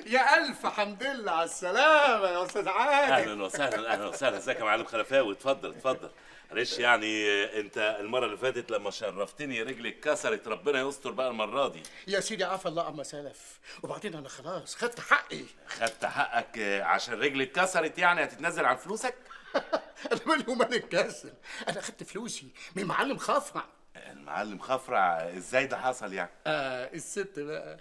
يا ألف حمد لله على السلامة يا أستاذ عادل. أهلا وسهلا أهلا وسهلا. إزيك يا معلم خلفاوي؟ اتفضل اتفضل. معلش يعني آه، انت المرة اللي فاتت لما شرفتني رجلي اتكسرت ربنا يستر بقى المرة دي. يا سيدي عفى الله عما سلف. وبعدين أنا خلاص خدت حقي. خدت حقك آه، عشان رجلي اتكسرت يعني هتتنازل عن فلوسك؟ [laughs] أنا مالي ومال الكسل أنا خدت فلوسي من معلم خفرع. المعلم خفرع؟ إزاي ده حصل يعني؟ آه الست بقى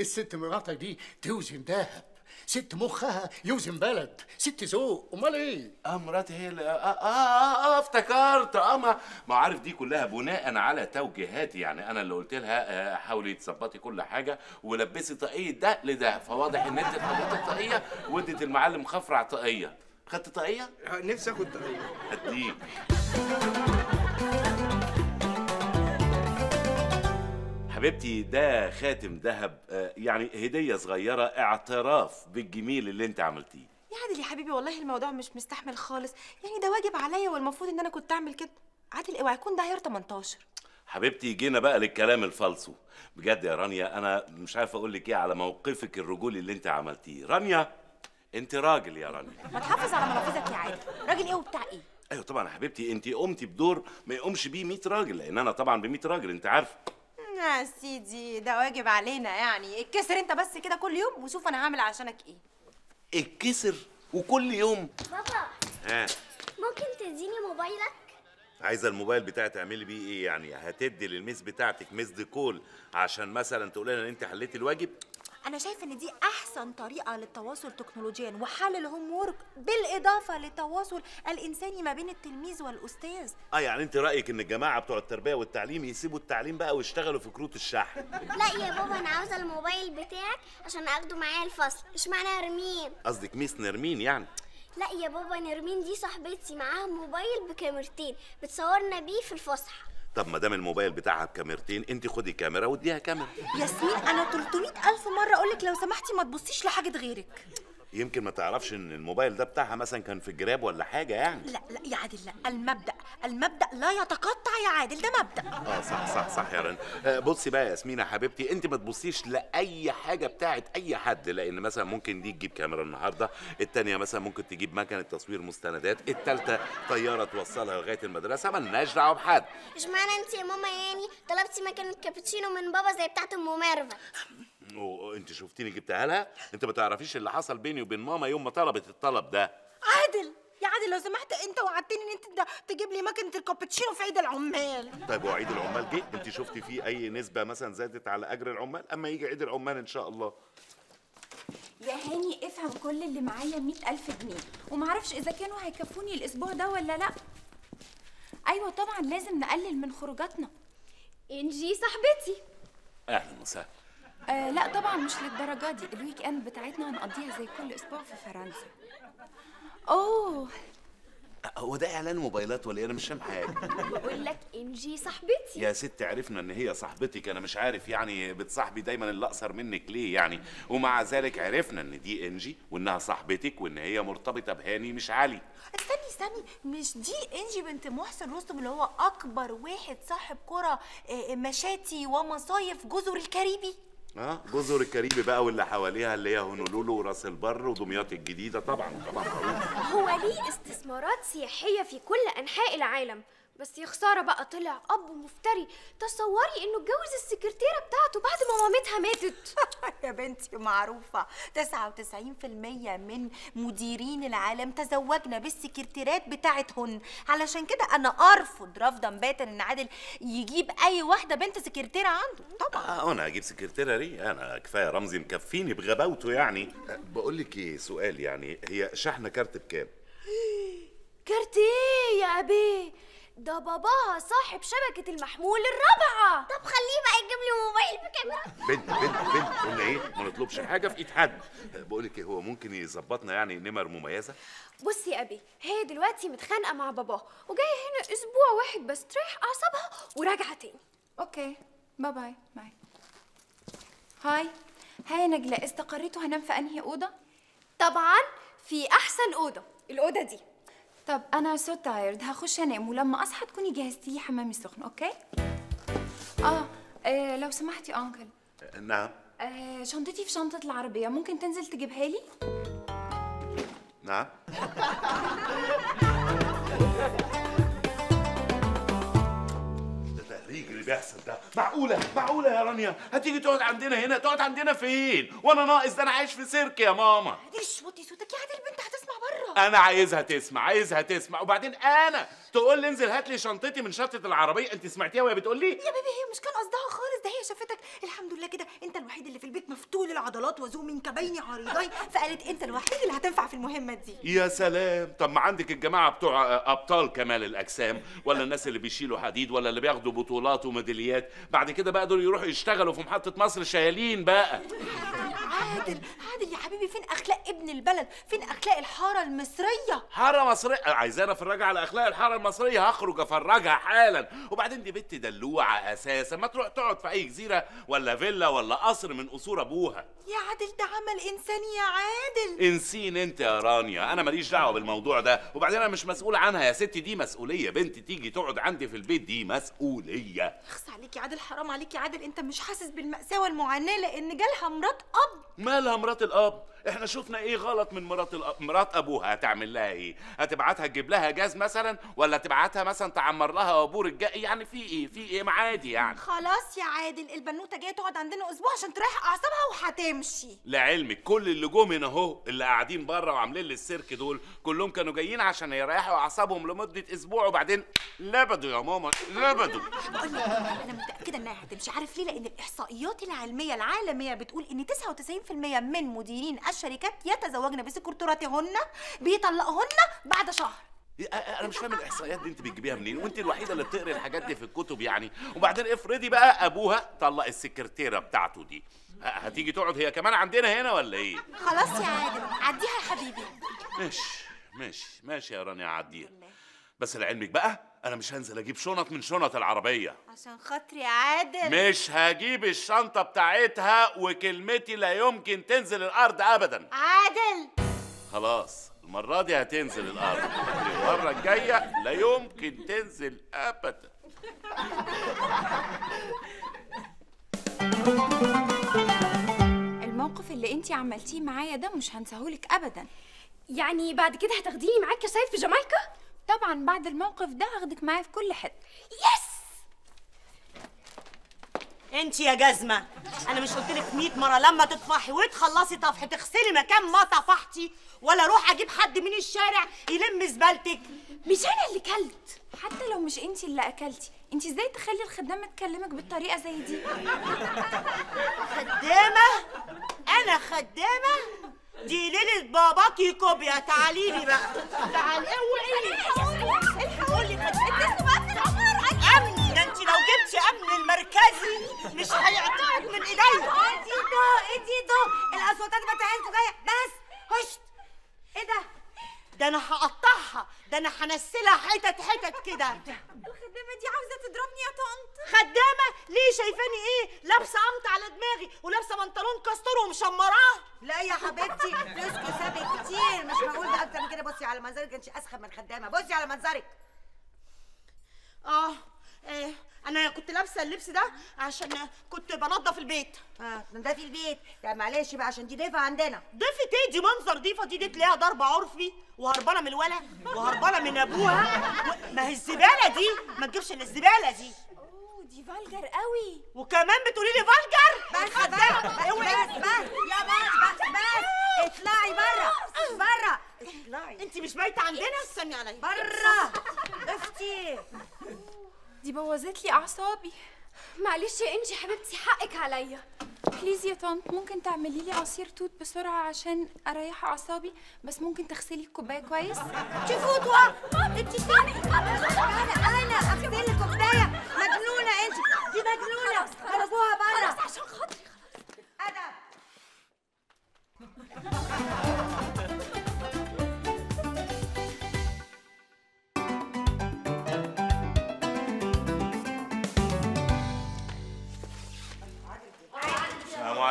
الست مراتك دي توزن دهب. ست مخها يوزن بلد ست ذوق امال إيه آه مراتي هي اللي آه, آه, آه, آه افتكرت. آه ما ما عارف دي كلها بناء على توجيهاتي. يعني أنا اللي قلت لها آه حاولي تظبطي كل حاجة ولبسي طاقية. ده لده. فواضح إن أنت اتحطيت طاقية وادت المعلم خفرع طاقية. خدت طاقية؟ نفسي آخد طاقية. أديك. حبيبتي ده خاتم ذهب آه، يعني هدية صغيرة اعتراف بالجميل اللي انت عملتيه. يا عادل يا حبيبي والله الموضوع مش مستحمل خالص. يعني ده واجب عليا والمفروض ان أنا كنت اعمل كده. عادل اوعى يكون ده عيار 18 حبيبتي جينا بقى للكلام الفالصو بجد يا رانيا أنا مش عارف أقول لك إيه على موقفك الرجولي اللي انت عملتيه. رانيا انت راجل يا رانيا. ما تحافظ على منافذك يا عادل. راجل إيه وبتاع إيه؟ أيوه طبعا يا حبيبتي انت قمتي بدور ما يقومش بيه 100 راجل لأن أنا طبعا ب 100 راجل انت عارفه يا سيدي. ده واجب علينا يعني. اتكسر انت بس كده كل يوم وشوف أنا هعمل عشانك إيه. اتكسر وكل يوم. بابا ها؟ ممكن تديني موبايلك؟ عايزة الموبايل بتاعي تعملي بيه إيه يعني؟ هتدي لل miss بتاعتك missed call عشان مثلا تقول لنا إن انت حليتي الواجب؟ أنا شايفة إن دي أحسن طريقة للتواصل تكنولوجيا وحل ال homework بالإضافة للتواصل الإنساني ما بين التلميذ والأستاذ. آه يعني أنت رأيك إن الجماعة بتوع التربية والتعليم يسيبوا التعليم بقى ويشتغلوا في كروت الشحن؟ [laughs] لا يا بابا أنا عاوزة الموبايل بتاعك عشان أخده معايا الفصل. إشمعنى نرمين قصدك ميس نرمين يعني؟ لا يا بابا نرمين دي صاحبتي معاها موبايل بكاميرتين بتصورنا بيه في الفسحة. طب ما دام الموبايل بتاعها بكاميرتين انت خدي كاميرا واديها كاميرا. ياسمين أنا 300 ألف مرة أقولك لو سمحتي ما تبصيش لحاجة غيرك. يمكن ما تعرفش إن الموبايل ده بتاعها مثلا كان في الجراب ولا حاجة يعني. لا لا يا عادل لا المبدأ المبدأ لا يتقطع يا عادل ده مبدأ. آه صح صح صح يا رن. آه بصي بقى يا ياسمين يا حبيبتي أنت ما تبصيش لأي حاجة بتاعت أي حد لأن مثلا ممكن دي تجيب كاميرا النهارده التانية مثلا ممكن تجيب مكنة تصوير مستندات التالتة طيارة توصلها لغاية المدرسة مالناش دعوة بحد. إشمعنى انت يا ماما يعني طلبتي مكنة كابتشينو من بابا زي بتاعت أم ميرفت؟ وانت شفتيني جبتها لها؟ انت ما تعرفيش اللي حصل بيني وبين ماما يوم ما طلبت الطلب ده. عادل! يا عادل لو سمحت انت وعدتني ان انت تجيب لي مكنه الكابتشينو في عيد العمال. طيب وعيد العمال جه؟ انت شفتي فيه أي نسبة مثلا زادت على أجر العمال؟ أما يجي عيد العمال إن شاء الله. يا هاني افهم كل اللي معايا مئة ألف جنيه. ومعرفش إذا كانوا هيكفوني الأسبوع ده ولا لأ. أيوة طبعا لازم نقلل من خروجاتنا. إنجي صاحبتي. أهلا وسهلا. آه لا طبعا مش للدرجة دي. الويك إند بتاعتنا هنقضيها زي كل أسبوع في فرنسا. أوه. هو ده إعلان موبايلات ولا إيه؟ أنا مش فاهم حاجة. [laughs] بقول لك إنجي صاحبتي. يا ست عرفنا إن هي صاحبتك. أنا مش عارف يعني بتصاحبي دايما اللي أقصر منك ليه يعني. ومع ذلك عرفنا إن دي إنجي وإنها صاحبتك وإن هي مرتبطة بهاني مش علي. استني استني. مش دي إنجي بنت محسن رستم اللي هو أكبر واحد صاحب كرة آه، مشاتي ومصايف جزر الكاريبي؟ آه جزر الكاريبي بقى واللي حواليها اللي هي هونولولو وراس البر ودمياط الجديدة طبعا طبعا. هو ليه استثمارات سياحية في كل أنحاء العالم؟ بس يا خسارة بقى طلع أب مفتري. تصوري إنه اتجوز السكرتيرة بتاعته بعد ما مامتها ماتت. [laughs] يا بنتي معروفة. 99% من مديرين العالم تزوجنا بالسكرتيرات بتاعتهن. علشان كده أنا أرفض رفضا باتا إن عادل يجيب أي واحدة بنت سكرتيرة عنده. طبعا. آه أنا هجيب سكرتيرة ليه؟ أنا كفاية رمزي مكفيني بغباوته يعني. بقول لك إيه سؤال يعني هي شحنة كارت بكام؟ [gasps] كارت إيه يا أبي؟ ده باباها صاحب شبكة المحمول الرابعة. طب خليه بقى يجيب لي موبايل بكاميرا. بنت بنت بنت قلنا إيه؟ ما نطلبش حاجة في إيد حد. بقول لك إيه هو ممكن يظبطنا يعني نمر مميزة؟ بصي يا أبي هي دلوقتي متخانقة مع باباها وجاية هنا أسبوع واحد بس تريح أعصابها وراجعة تاني. okay bye bye. Bye hi hi نجلاء استقريتوا هنام في أنهي أوضة؟ طبعا في أحسن أوضة الأوضة دي. طب أنا so tired هخش أنام ولما أصحى تكوني جهزتي لي حمامي سخن okay؟ آه, آه لو سمحتي uncle نعم. آه شنطتي في شنطة العربية. ممكن تنزل تجيبها لي؟ نعم. [laughs] اللي بيحصل ده. معقولة؟ معقولة يا رانيا؟ هتيجي تقعد عندنا هنا؟ تقعد عندنا فين؟ وأنا ناقص ده أنا عايش في سيرك يا ماما. وطي صوتك يا عادل البنت هتسمع بره أنا عايزها تسمع عايزها تسمع. وبعدين أنا تقول لي انزل هات لي شنطتي من شنطة العربية انت سمعتيها وهي بتقول لي؟ يا بيبي هي مش كان قصدها خالص ده هي شافتك. الحمد لله كده انت الوحيد اللي في البيت مفتول العضلات وذو منكبين عريضين فقالت انت الوحيد اللي هتنفع في المهمة دي. يا سلام. طب ما عندك الجماعة بتوع أبطال كمال الأجسام ولا الناس اللي بيشيلوا حديد ولا اللي بياخدوا بطولات وميداليات. بعد كده بقى دول يروحوا يشتغلوا في محطة مصر شيالين بقى. عادل عادل يا حبيبي. فين أخلاق ابن البلد؟ فين أخلاق الحارة المصرية؟ حارة مصرية. عايزانا افرجها على أخلاق الحارة المصرية. هخرج أفرجها حالا. وبعدين دي بنت دلوعة أساسا. ما تروح تقعد في أي جزيرة ولا فيلا ولا قصر من قصور أبوها. يا عادل ده عمل إنساني يا عادل. إنسين أنت يا رانيا. أنا ماليش دعوة بالموضوع ده. وبعدين أنا مش مسؤول عنها يا ستي. دي مسؤولية. بنت تيجي تقعد عندي في البيت. دي مسؤولية. اخس عليك يا عادل. حرام عليك يا عادل. أنت مش حاسس بالمأساة والمعاناة لأن جالها مرات أب. مالها مرات الأب؟ إحنا شفنا إيه غلط من مرات الاب مرات أبوها؟ هتعمل لها إيه؟ هتبعتها تجيب لها جاز مثلا ولا تبعتها مثلا تعمر لها وابور الجاي؟ يعني في إيه؟ في إيه ما عادي يعني؟ خلاص يا عادل البنوتة جاية تقعد عندنا أسبوع عشان تريح أعصابها وهتمشي. لعلمك كل اللي جم هنا أهو اللي قاعدين بره وعاملين لي السيرك دول كلهم كانوا جايين عشان يريحوا أعصابهم لمدة أسبوع وبعدين لبدوا يا ماما لبدوا أنا متأكدة إنها هتمشي. عارف ليه؟ لأن الإحصائيات العلمية العالمية بتقول إن 99% من مديرين الشركات يتزوجن بسكرتيراتهن بيطلقهن بعد شهر أنا مش فاهم الاحصائيات دي انت بتجيبيها منين وانت الوحيده اللي بتقري الحاجات دي في الكتب يعني وبعدين افرضي بقى ابوها طلق السكرتيره بتاعته دي هتيجي تقعد هي كمان عندنا هنا ولا إيه خلاص يا عادل عديها يا حبيبي ماشي ماشي ماشي يا رانيا عديها بس لعلمك بقى أنا مش هنزل أجيب شنط من شنط العربية. عشان خاطري يا عادل. مش هجيب الشنطة بتاعتها وكلمتي لا يمكن تنزل الأرض ابدا. عادل. خلاص المرة دي هتنزل الأرض. المرة الجاية لا يمكن تنزل أبدا. الموقف اللي انتي عملتيه معايا ده مش هنساهولك ابدا. يعني بعد كده هتاخديني معاكي صيف في جامايكا؟ طبعا بعد الموقف ده هاخدك معايا في كل حتة. يس أنت يا جزمة أنا مش قلت لك 100 مرة لما تطفحي وتخلصي طفح تغسلي مكان ما طفحتي ولا أروح أجيب حد من الشارع يلم زبالتك. مش أنا اللي كلت حتى لو مش انتي اللي أكلتي انتي إزاي تخلي الخدامة تكلمك بالطريقة زي دي؟ خدامة؟ أنا خدامة؟ دي ليلة باباكي كوبيا تعالي لي بقى. تعالي اوعي. بقى العمارة أمن ده أنت لو جبتي أمن المركزي مش هيقطعك من إيديا. بقى سلطات ما عينكم جاية بس هشت. إيه ده؟ ده أنا هقطعها. ده أنا هنسلها حتت حتت كده. الخدامه دي عاوزة تضربني يا طنط. خدامة؟ ليه شايفاني إيه؟ لابسة قمط على دماغي ولابسة بنطلون كاستور ومشمراه. لا يا حبيبتي رزقه سابق كتير. مش معقول بقى أكتر من كده. بصي على منظرك انت اسخن من خدامة. بصي على منظرك. آه إيه أنا كنت لابسه اللبس ده عشان كنت بنظف البيت. آه تنضفي البيت. لا معلش بقى عشان دي ضيفة عندنا. ضيفة إيه دي منظر ضيفة دي دي تلاقيها ضرب عرفي وهربانة من الولا وهربانة من أبوها. و... ما هي الزبالة دي ما تجيبش إلا الزبالة دي. أوه دي فالجر قوي. وكمان بتقولي لي فالجر؟ بس بس بس بس يا بس بس بس. اطلعي بره بره. اطلعي انت مش بايتة عندنا؟ استني عليا. بره. أختي. دي بوظت لي اعصابي. معلش يا انجي حبيبتي حقك عليا. please يا طنط ممكن تعملي لي عصير توت بسرعة عشان أريح أعصابي؟ بس ممكن تغسلي الكوباية كويس؟ انت فوتوه انت فين أنا أنا أغسل لك كوباية. مجنونة انت دي مجنونة. خرجوها بره. خلاص عشان خاطري. ادب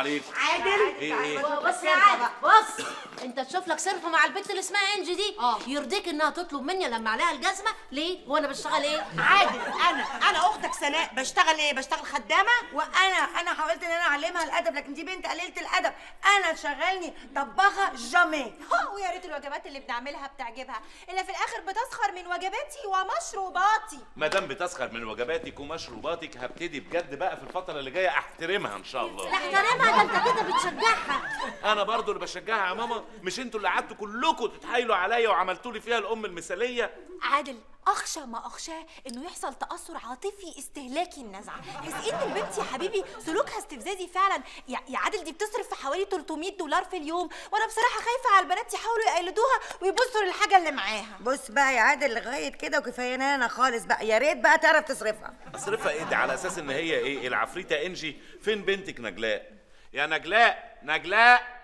عليكم. عادل. إيه إيه. بص يا عادل بص. انت تشوف لك صرفه مع البنت اللي اسمها انجي دي آه. يرضيك انها تطلب مني لما عليها الجزمة. ليه؟ وأنا بشتغل إيه؟ [laughs] عادل أنا أنا أختك سناء. بشتغل إيه؟ بشتغل خدامة. وأنا أنا حاولت ان أنا اعلمها الادب لكن دي بنت قليلة الادب. أنا تشغلني طباخة جامي. [laughs] ويا ريت الوجبات اللي بنعملها بتعجبها. الا في الآخر بتسخر من وجباتي ومشروباتي. ما دام بتسخر من وجباتك ومشروباتك هبتدي بجد بقى في الفترة اللي جاية احترمها إن شاء الله. احترمها ده انت كده بتشجعها. [laughs] أنا برضو اللي بشجعها يا ماما. مش أنتوا اللي قعدتوا كلكم تتحايلوا عليا وعملتوا لي فيها الأم المثالية؟ عادل أخشى ما أخشاه إنه يحصل تأثر عاطفي استهلاكي النزعة. بحيث إن البنت يا حبيبي سلوكها استفزازي فعلا. يا يا عادل دي بتصرف في حوالي 300 دولار في اليوم. وأنا بصراحة خايفة على البنات يحاولوا يقلدوها ويبصوا للحاجة اللي معاها. بص بقى يا عادل لغاية كده وكفاية أنا خالص بقى. يا ريت بقى تعرف تصرفها. أصرفها إيه؟ ده على أساس إن هي إيه؟ العفريتة إنجي. فين بنتك نجلاء؟ يا نجلاء نجلاء!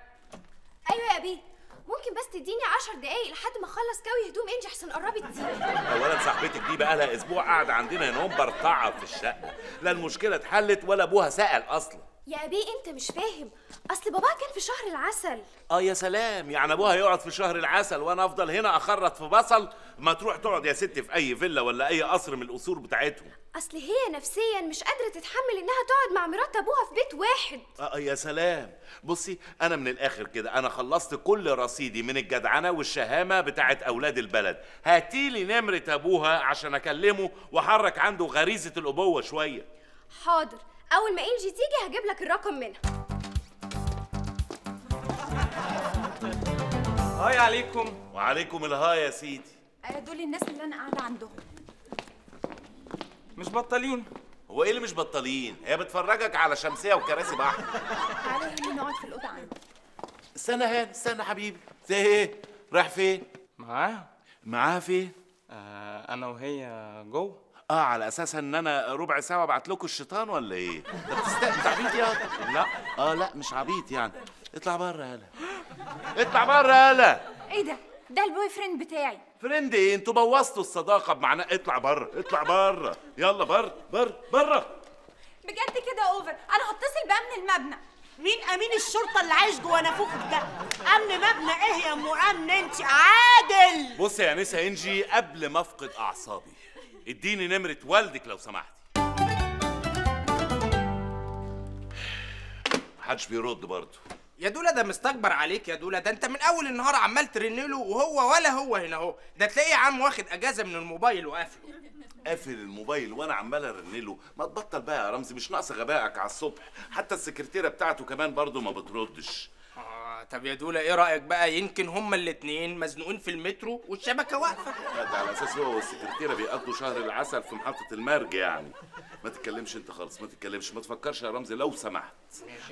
أيوه يا بيه. ممكن بس تديني عشر دقايق لحد ما أخلص كوي هدوم إنجي احسن قربت تيجي اولا صاحبتك دي بقى لها أسبوع قاعدة عندنا ينوم برطعه في الشقة. لا المشكلة اتحلت ولا أبوها سأل أصلا. يا بيه أنت مش فاهم. أصل باباها كان في شهر العسل. آه يا سلام. يعني أبوها يقعد في شهر العسل وأنا أفضل هنا أخرط في بصل ما تروح تقعد يا ست في أي فيلا ولا أي قصر من القصور بتاعتهم. أصل هي نفسيا مش قادرة تتحمل إنها تقعد مع مرات أبوها في بيت واحد. آه يا سلام. بصي أنا من الآخر كده أنا خلصت كل رصيدي من الجدعنة والشهامة بتاعت أولاد البلد. هاتيلي نمرة أبوها عشان أكلمه وأحرك عنده غريزة الأبوة شوية. حاضر. أول ما إنجي تيجي هجيب لك الرقم منها. هاي عليكم. وعليكم الهاي يا سيدي. آه، دول الناس اللي أنا قاعدة عندهم. مش بطالين هو إيه اللي مش بطالين هي بتفرجك على شمسية وكراسي بحر. تعالى هنا نقعد في الأوضة عندي. استنى هان استنى حبيبي. زي إيه؟ رايح فين؟ معاها معاها فين؟ آه أنا وهي جوه آه على أساس إن أنا ربع ساعة ابعت لكم الشيطان ولا إيه؟ بتست... أنت عبيط يا لا. آه لا مش عبيط يعني. اطلع بره يالا اطلع بره يالا إيه ده؟ ده ال boyfriend بتاعي. friend إيه أنتوا بوظتوا الصداقة بمعنى اطلع بره اطلع بره. يلا بره بره بره. بجد كده over أنا هتصل بأمن المبنى. مين أمين الشرطة اللي عايش جوه نافوخك ده؟ أمن مبنى إيه يا أم أمن؟ أنت عادل. بص يا آنسة إنجي قبل ما أفقد أعصابي اديني نمرة والدك لو سمحتي. محدش بيرد برضه. يا دولا ده مستكبر عليك يا دولا ده انت من اول النهار عمال ترن له وهو ولا هو هنا اهو. ده تلاقيه يا عم واخد اجازة من الموبايل وقافله. قافل الموبايل وأنا عمال ارن له. ما تبطل بقى يا رمزي مش ناقصة غبائك على الصبح. حتى السكرتيرة بتاعته كمان برضه ما بتردش. آه طب يا دولا إيه رأيك بقى؟ يمكن هما الاتنين مزنوقين في المترو والشبكة واقفة. ده على أساس هو والسكرتيرة بيقضوا شهر العسل في محطة المرج يعني. ما تتكلمش انت خالص ما تتكلمش ما تفكرش يا رمزي لو سمحت.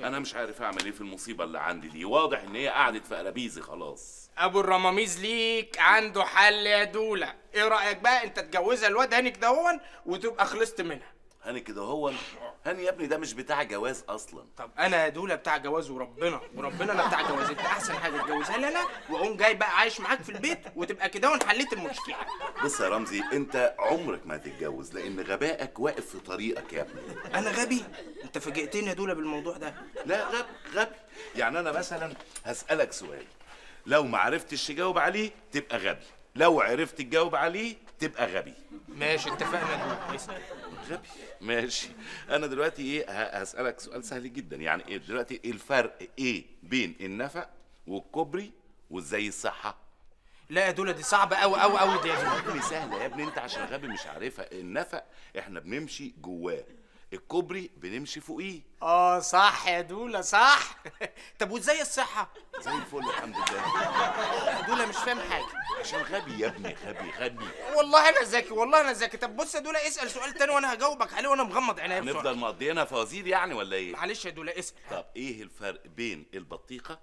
أنا مش عارف أعمل إيه في المصيبة اللي عندي دي. واضح إن هي قعدت في قلابيزي خلاص. أبو الرماميز ليك عنده حل يا دولا إيه رأيك بقى؟ أنت تجوزها الواد هانك دهون وتبقى خلصت منها. هاني كده هو هاني يا ابني ده مش بتاع جواز أصلا. طب أنا يا دولة بتاع جواز وربنا وربنا أنا بتاع جواز أنت أحسن حاجة تجوزها لي أنا وأقوم جاي بقى عايش معاك في البيت وتبقى كده وانحليت المشكلة. بص يا رمزي أنت عمرك ما هتتجوز لأن غبائك واقف في طريقك يا ابني. أنا غبي؟ أنت فاجئتني يا دولة بالموضوع ده. لا غبي غبي. يعني أنا مثلا هسألك سؤال. لو ما عرفتش تجاوب عليه تبقى غبي. لو عرفت تجاوب عليه تبقى غبي. ماشي اتفقنا يا دولة. غبي. ماشي. أنا دلوقتي إيه هسألك سؤال سهل جدا. يعني إيه دلوقتي إيه الفرق إيه بين النفق والكوبري وإزاي الصحة؟ لا يا دولة دي صعبة قوي قوي قوي دي يا ابني سهلة يا ابني. أنت عشان غبي مش عارفها. النفق إحنا بنمشي جواه. الكوبري بنمشي فوقيه. آه صح يا دولة صح. [laughs] طب وإزاي الصحة؟ زي الفل الحمد لله. يا دولة مش فاهم حاجة. عشان غبي يا ابني غبي غبي. والله أنا ذكي والله أنا ذكي. طب بص يا دولة اسأل سؤال تاني وأنا هجاوبك عليه وأنا مغمض عينيا هنفضل مقضينا فوازير يعني ولا إيه؟ معلش يا دولة اسأل. طب إيه الفرق بين البطيخة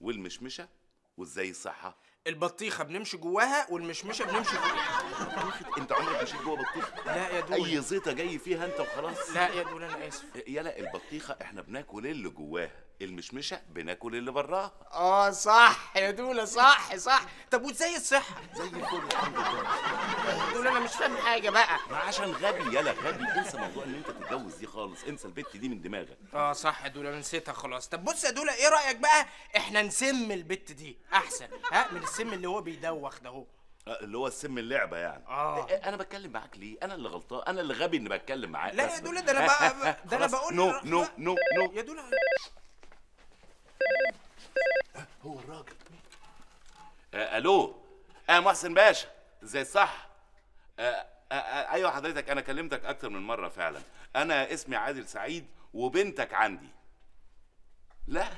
والمشمشة وإزاي الصحة؟ البطيخة بنمشي جواها والمشمشة بنمشي فوقها انت عمرك مشيت جوه بطيخة؟ لا يا دولة. أي زيطة جاي فيها انت وخلاص؟ لا يا دولة أنا آسف. يلا البطيخة إحنا بناكل اللي جواها. المشمشة بناكل اللي براها. آه صح. يا دولة صح صح. طب وازاي الصحة؟ زي الفل الحمد لله. دولة أنا مش فاهم حاجة بقى. ما عشان غبي يلا غبي. انسى موضوع إن أنت تتجوز دي خالص. انسى البت دي من دماغك. آه صح يا دولة نسيتها خلاص. طب بص يا دولة إيه رأيك بقى؟ إحنا نسم البت دي أحسن. ها من السم اللي هو بيدوخ ده هو آه، اللي هو السم اللعبة يعني. آه. إيه، أنا بتكلم معاك ليه؟ أنا اللي غلطان. أنا اللي غبي إني بتكلم معاك. لا يا بس. دولة، ده أنا بقى- ده خلاص، بقول- no no no no. يا دولة. هو الراجل. آه ألو. آه محسن باشا. إزاي صح. آه آه آه أيوه حضرتك أنا كلمتك أكتر من مرة فعلا. أنا اسمي عادل سعيد وبنتك عندي. لا.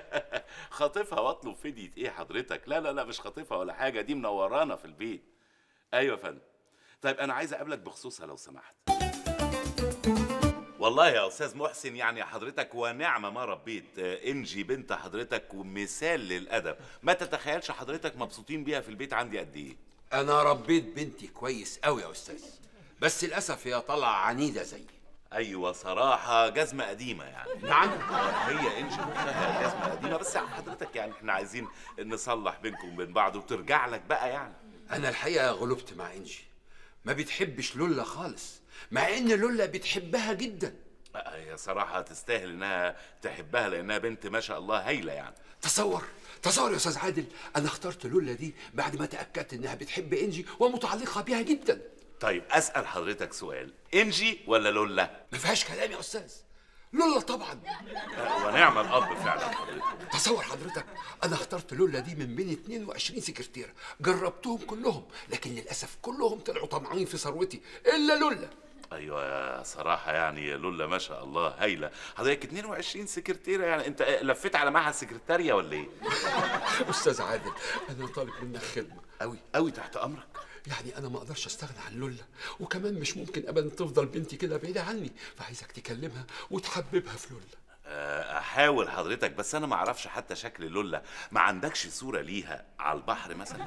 [laughs] خاطفها واطلب فدية إيه حضرتك؟ لا لا لا مش خاطفها ولا حاجة. دي منورانا في البيت. أيوه يا فندم. طيب أنا عايز أقابلك بخصوصها لو سمحت. والله يا أستاذ محسن يعني حضرتك ونعمة ما ربيت. آه، انجي بنت حضرتك ومثال للأدب. ما تتخيلش حضرتك مبسوطين بيها في البيت عندي قد إيه؟ أنا ربيت بنتي كويس قوي يا أستاذ. بس للأسف هي طالعة عنيدة زيي. أيوه صراحة جزمة قديمة يعني. نعم. هي انجي مخها جزمة قديمة. بس حضرتك يعني إحنا عايزين نصلح بينكم وبين بعض وترجع لك بقى يعني. أنا الحقيقة غلبت مع انجي ما بتحبش لولا خالص. مع إن لولا بتحبها جدا. آه، هي صراحة تستاهل إنها تحبها لأنها بنت ما شاء الله هايلة يعني. تصور تصور يا أستاذ عادل أنا اخترت لولا دي بعد ما تأكدت إنها بتحب إنجي ومتعلقة بيها جدا. طيب أسأل حضرتك سؤال. إنجي ولا لولا؟ ما فيهاش كلام يا أستاذ. لولا طبعا. ونعم الأب فعلا حضرتك. تصور حضرتك أنا اخترت لولا دي من بين 22 سكرتيرة. جربتهم كلهم لكن للأسف كلهم طلعوا طمعانين في ثروتي. إلا لولا. أيوه صراحة يعني لولا ما شاء الله هايلة. حضرتك 22 سكرتيرة يعني أنت لفيت على معهد سكرتارية ولا إيه؟ [laughs] أستاذ عادل أنا طالب منك خدمة. قوي قوي تحت أمرك. يعني أنا ما أقدرش أستغنى عن لولا وكمان مش ممكن ابدا تفضل بنتي كده بعيدة عني فعايزك تكلمها وتحببها في لولا. آه، أحاول حضرتك بس أنا ما أعرفش حتى شكل لولا. ما عندكش صورة ليها على البحر مثلا؟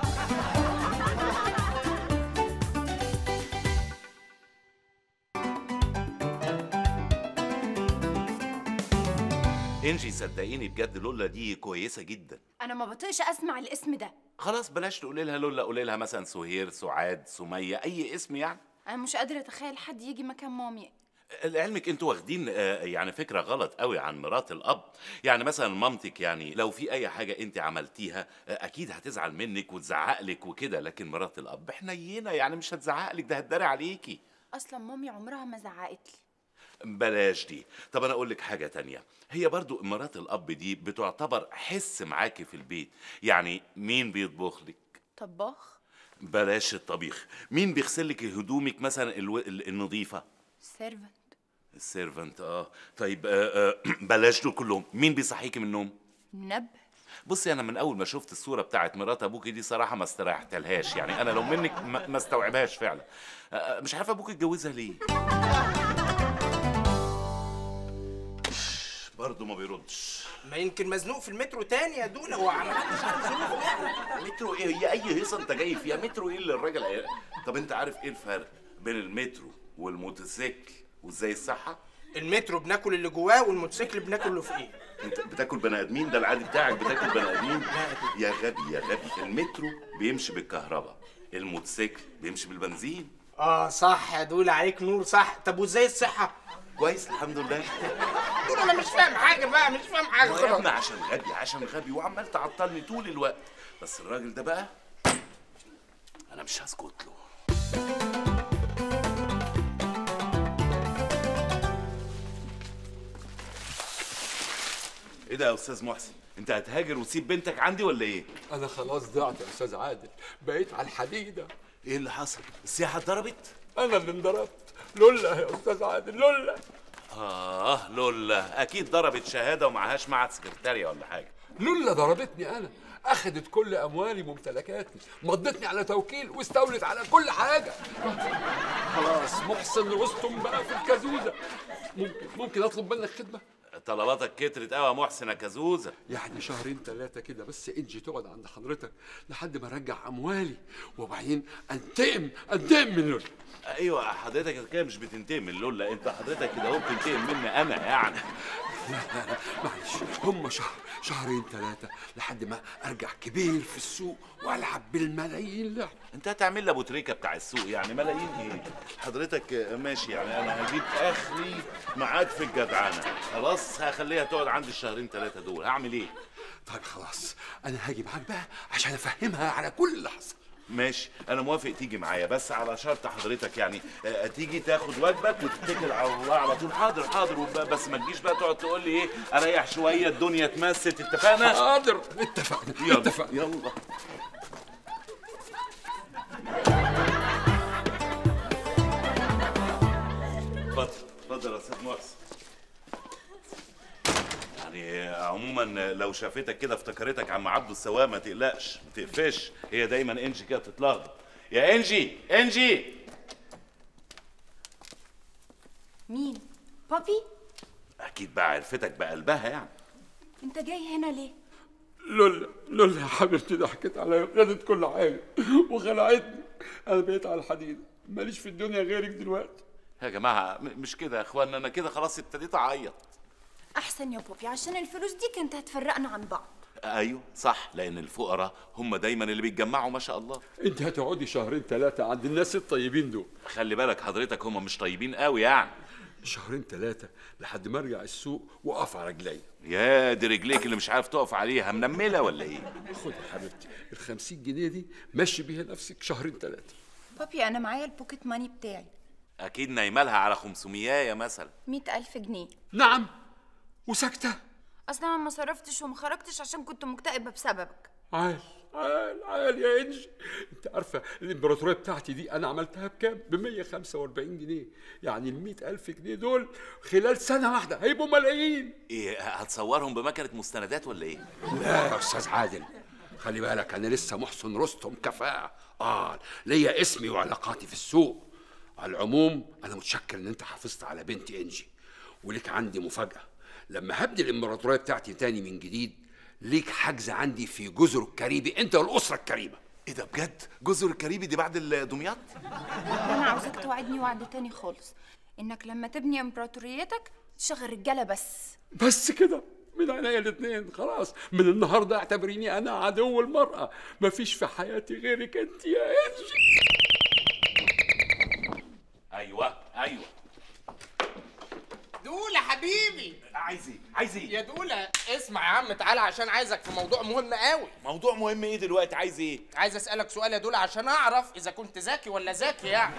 إنجي صدقيني بجد لولا دي كويسة جدا. أنا ما بطيقش أسمع الاسم ده. خلاص بلاش تقولي لها لولا قولي لها مثلا سهير سعاد سمية أي اسم يعني. أنا مش قادرة أتخيل حد يجي مكان مامي. لعلمك أنتوا واخدين آه، يعني فكرة غلط قوي عن مرات الأب. يعني مثلا مامتك يعني لو في أي حاجة أنت عملتيها آه، أكيد هتزعل منك وتزعق لك وكده لكن مرات الأب حنينه يعني مش هتزعق لك ده هتداري عليكي. أصلا مامي عمرها ما زعقت لي. بلاش دي. طب أنا أقول لك حاجة تانية. هي برضو مرات الأب دي بتعتبر حس معاكي في البيت. يعني مين بيطبخ لك؟ طباخ. بلاش الطبيخ. مين بيغسل لك هدومك مثلا ألو... ال- النظيفة؟ servant ال servant آه. طيب آه آه بلاش دول كلهم. مين بيصحيكي من النوم؟ منبه. بصي أنا من أول ما شفت الصورة بتاعت مرات أبوكي دي صراحة ما استريحتلهاش. يعني أنا لو منك ما استوعبهاش فعلا. آه، آه، مش عارف أبوك اتجوزها ليه. برضه ما بيردش. ما يمكن مزنوق في المترو تاني يا دولة هو عم محدش عارف ظروفه يعني. مترو إيه؟ هي أي هيصة أنت جاي فيها؟ مترو إيه اللي الراجل طب أنت عارف إيه الفرق بين المترو والموتوسيكل وإزاي الصحة؟ المترو بناكل اللي جواه والموتوسيكل بناكل اللي فوقيه. أنت بتاكل بني آدمين؟ ده العادي بتاعك بتاكل بني آدمين؟ يا غبي يا غبي. المترو بيمشي بالكهرباء الموتوسيكل بيمشي بالبنزين. آه صح يا دول عليك نور صح. طب وإزاي الصحة؟ كويس الحمد لله. دول أنا مش فاهم حاجة بقى مش فاهم حاجة هو يا ابني خلاص. عشان غبي عشان غبي وعمال تعطلني طول الوقت. بس الراجل ده بقى أنا مش هسكت له. إيه ده يا أستاذ محسن؟ أنت هتهاجر وتسيب بنتك عندي ولا إيه؟ أنا خلاص ضعت يا أستاذ عادل بقيت على الحديدة. إيه اللي حصل؟ السياحة اتضربت؟ أنا اللي انضربت. لولا يا أستاذ عادل لولا. آه لولا. أكيد ضربت شهادة ومعهاش معهد سكرتاريه ولا حاجة. لولا ضربتني أنا. أخذت كل أموالي وممتلكاتي مضتني على توكيل واستولت على كل حاجة. خلاص محسن رستم بقى في الكازوزة. ممكن ممكن أطلب منك خدمة؟ طلباتك كترت قوي يا محسن يا كازوزه يعني شهرين ثلاثة كده بس إنجي تقعد عند حضرتك لحد ما أرجع أموالي وبعدين أنتقم أنتقم من لولا أيوه حضرتك كده مش بتنتقم من لولا أنت حضرتك كده أهو بتنتقم مني أنا يعني. لا لا لا معلش. هم شهر شهرين ثلاثة لحد ما أرجع كبير في السوق وألعب بالملايين. اللي أنت هتعمل لي أبو تريكة بتاع السوق يعني؟ ملايين إيه؟ حضرتك ماشي يعني. أنا هجيب آخري معاك في الجدعنة. خلاص هخليها تقعد عندي الشهرين ثلاثة دول. هعمل إيه؟ طيب خلاص. أنا هاجي معاك بقى عشان أفهمها على كل اللي حصل. ماشي. أنا موافق تيجي معايا بس على شرط حضرتك يعني آه، تيجي تاخد واجبك وتتكل على الله على طول. حاضر حاضر بس ما تجيش بقى تقعد تقول لي إيه أريح شوية الدنيا اتمست اتفقنا؟ حاضر. اتفقنا يلا. اتفقنا. يلا. اتفضل. اتفضل يا أستاذ محسن يعني عموما لو شافتك كده افتكرتك عم عبده السواق ما تقلقش ما تقفش. هي دايما إنجي كده بتتلخبط. يا إنجي إنجي! مين؟ بابي؟ أكيد بقى عرفتك بقلبها يعني. أنت جاي هنا ليه؟ لولا لولا يا حبيبتي ضحكت عليا خدت كل حاجة وخلعتني. أنا بقيت على الحديدة ماليش في الدنيا غيرك دلوقتي. يا جماعة مش كده يا اخوانا أنا كده خلاص ابتديت أعيط. أحسن يا بابي عشان الفلوس دي كانت هتفرقنا عن بعض. أيوه صح لأن الفقراء هم دايما اللي بيتجمعوا ما شاء الله. أنت هتقعدي شهرين ثلاثة عند الناس الطيبين دول. خلي بالك حضرتك هم مش طيبين قوي يعني. شهرين ثلاثة لحد ما أرجع السوق وأقف على رجلي. يا دي رجليك اللي مش عارف تقف عليها منملة ولا إيه؟ خد يا حبيبتي ال 50 جنيه دي مشي بيها نفسك شهرين ثلاثة. بابي أنا معايا البوكيت ماني بتاعي. أكيد نايمالها على 500 مثلا. مئة ألف جنيه. نعم. وساكتة؟ أصلا ما صرفتش وما خرجتش عشان كنت مكتئبة بسببك. عال عال عال يا انجي أنت عارفة الإمبراطورية بتاعتي دي أنا عملتها بكام؟ ب 145 جنيه. يعني ال 100000 جنيه دول خلال سنة واحدة هيبقوا ملايين. إيه هتصورهم بمكنة مستندات ولا إيه؟ لا يا أستاذ عادل خلي بالك أنا لسه محسن رستم كفاءة. آه ليا اسمي وعلاقاتي في السوق. على العموم أنا متشكر إن أنت حافظت على بنتي إنجي ولك عندي مفاجأة. لما هبني الامبراطورية بتاعتي تاني من جديد ليك حجز عندي في جزر الكاريبي انت والأسرة الكريمة. إيه ده بجد؟ جزر الكاريبي دي بعد دمياط أنا عاوزك توعدني وعد تاني خالص إنك لما تبني امبراطوريتك تشغل رجاله بس. بس كده من عينيا الاثنين خلاص. من النهارده اعتبريني أنا عدو المرأة. مفيش في حياتي غيرك أنت يا إنجي. أيوه أيوه. دولة حبيبي. عايز إيه؟ عايز إيه؟ يا دولة اسمع يا عم تعالى عشان عايزك في موضوع مهم قوي. موضوع مهم إيه دلوقتي؟ عايز إيه؟ عايز أسألك سؤال يا دولة عشان أعرف إذا كنت ذكي ولا ذكي يعني.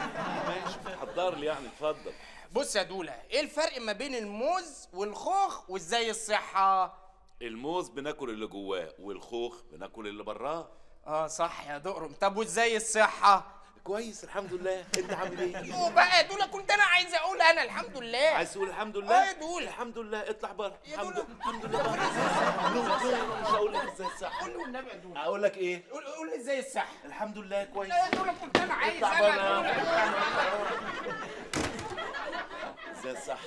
ماشي حضر لي يعني اتفضل. بص يا دولة إيه الفرق ما بين الموز والخوخ وإزاي الصحة؟ الموز بناكل اللي جواه والخوخ بناكل اللي براه. آه صح يا دقرم. طب وإزاي الصحة؟ كويس الحمد لله. انت عامل إيه؟ [laughs] وبقى يا دولة كنت أنا عايز أقول أنا الحمد لله. عايز تقول الحمد لله؟ آه يا دولة الحمد لله. اطلع بره. الحمد لله الحمد لله. بره. [laughs] مش هقول لك إزاي الصح. قول له النبي يا دولة أقول لك إيه؟ قول قول لي إزاي الصح. الحمد لله كويس. دولة كنت أنا عايز اطلع أنا. إزاي الصح؟